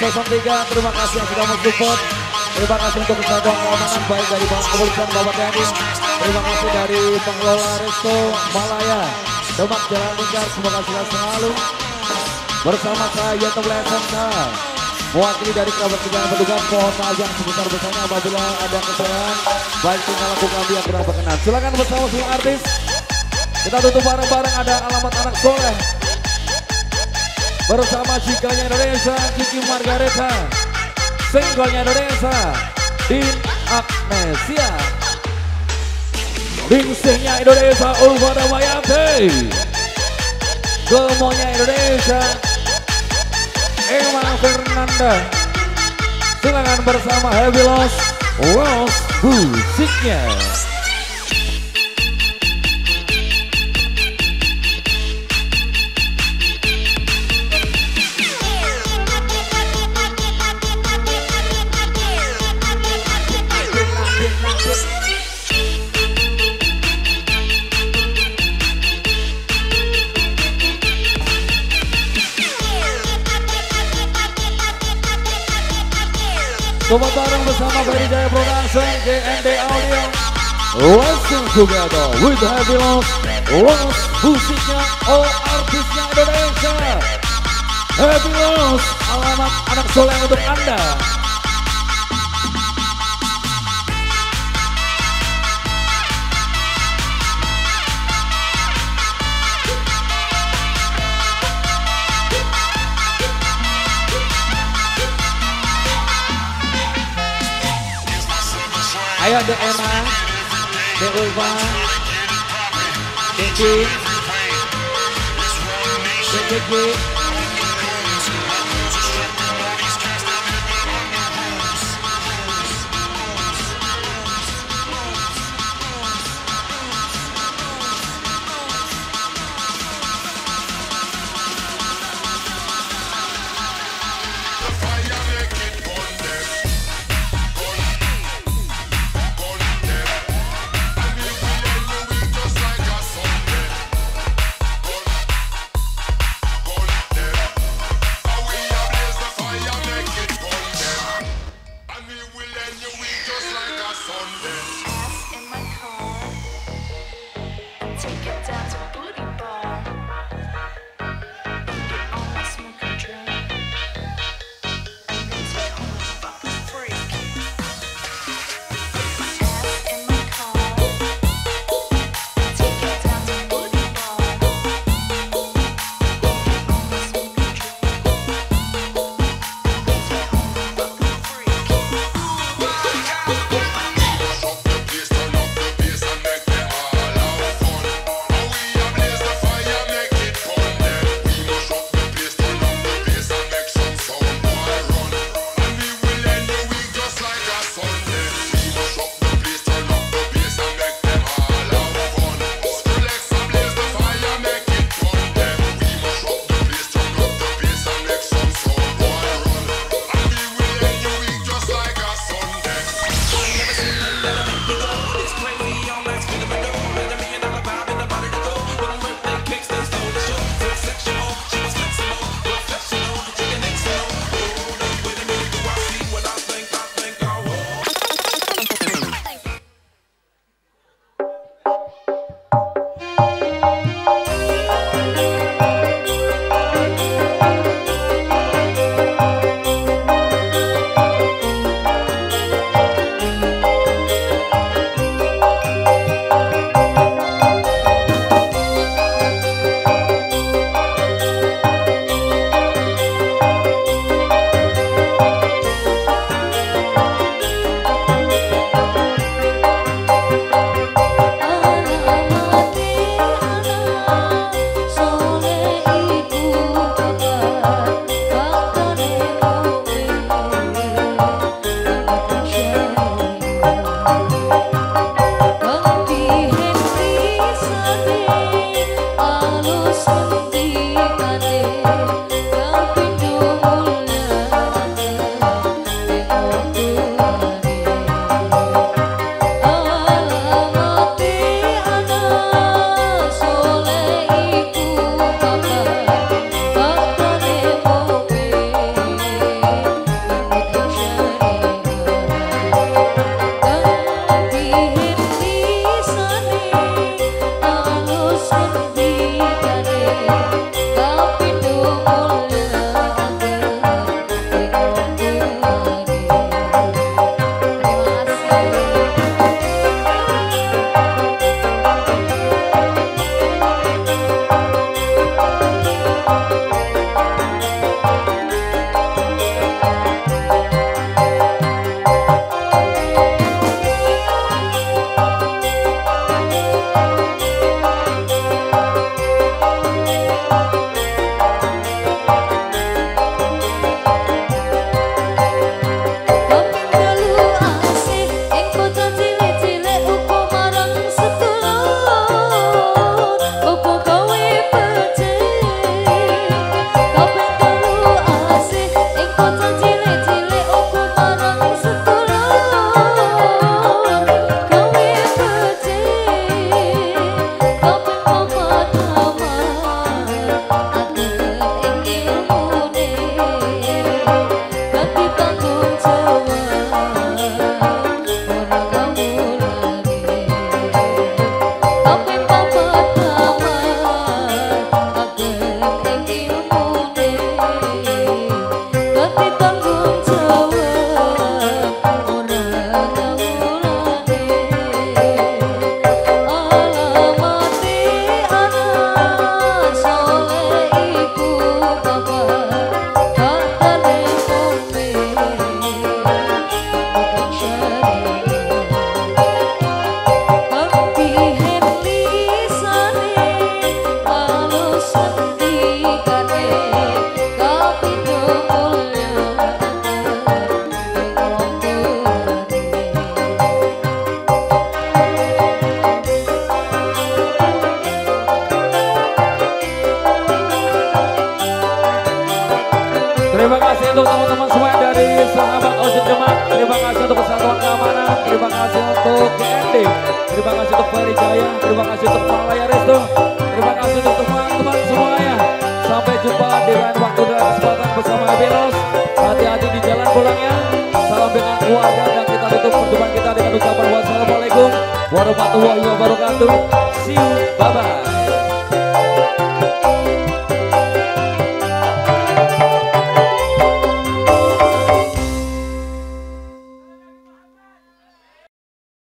Demak 03. Terima kasih yang sudah mensupport. Terima kasih untuk kesatuan keamanan baik dari Bapak Kepolisian Bapak TNI. Terima kasih dari pengelola Resto Malaya Demak Jalan Lingkar. Semoga sehat selalu. Bersama saya Yato SMK Mewakili dari kerabat kerjaan petugas mohon maaf yang sebesar-besarnya apabila ada kesalahan baik tinggal lakukan dia kurang berkenan. Silakan bersama semua artis kita tutup bareng-bareng ada alamat anak soleh Bersama Cikanya Indonesia, Kiki Margareta. Singlenya Indonesia, Din Agnesia. Bingsingnya Indonesia, Ulfa Damayanti Gemonya Indonesia, Emma Fernanda. Silakan bersama Heavy Loss, Rose Musiknya bersama Ferry Jaya Production GND Audio. Langsung together with Happy Love Los musiknya all artisnya Indonesia. Happy Love alamat anak soleh untuk anda. Ayo Dek Ena, Dek Ulfa, Dek Dek Dek Dek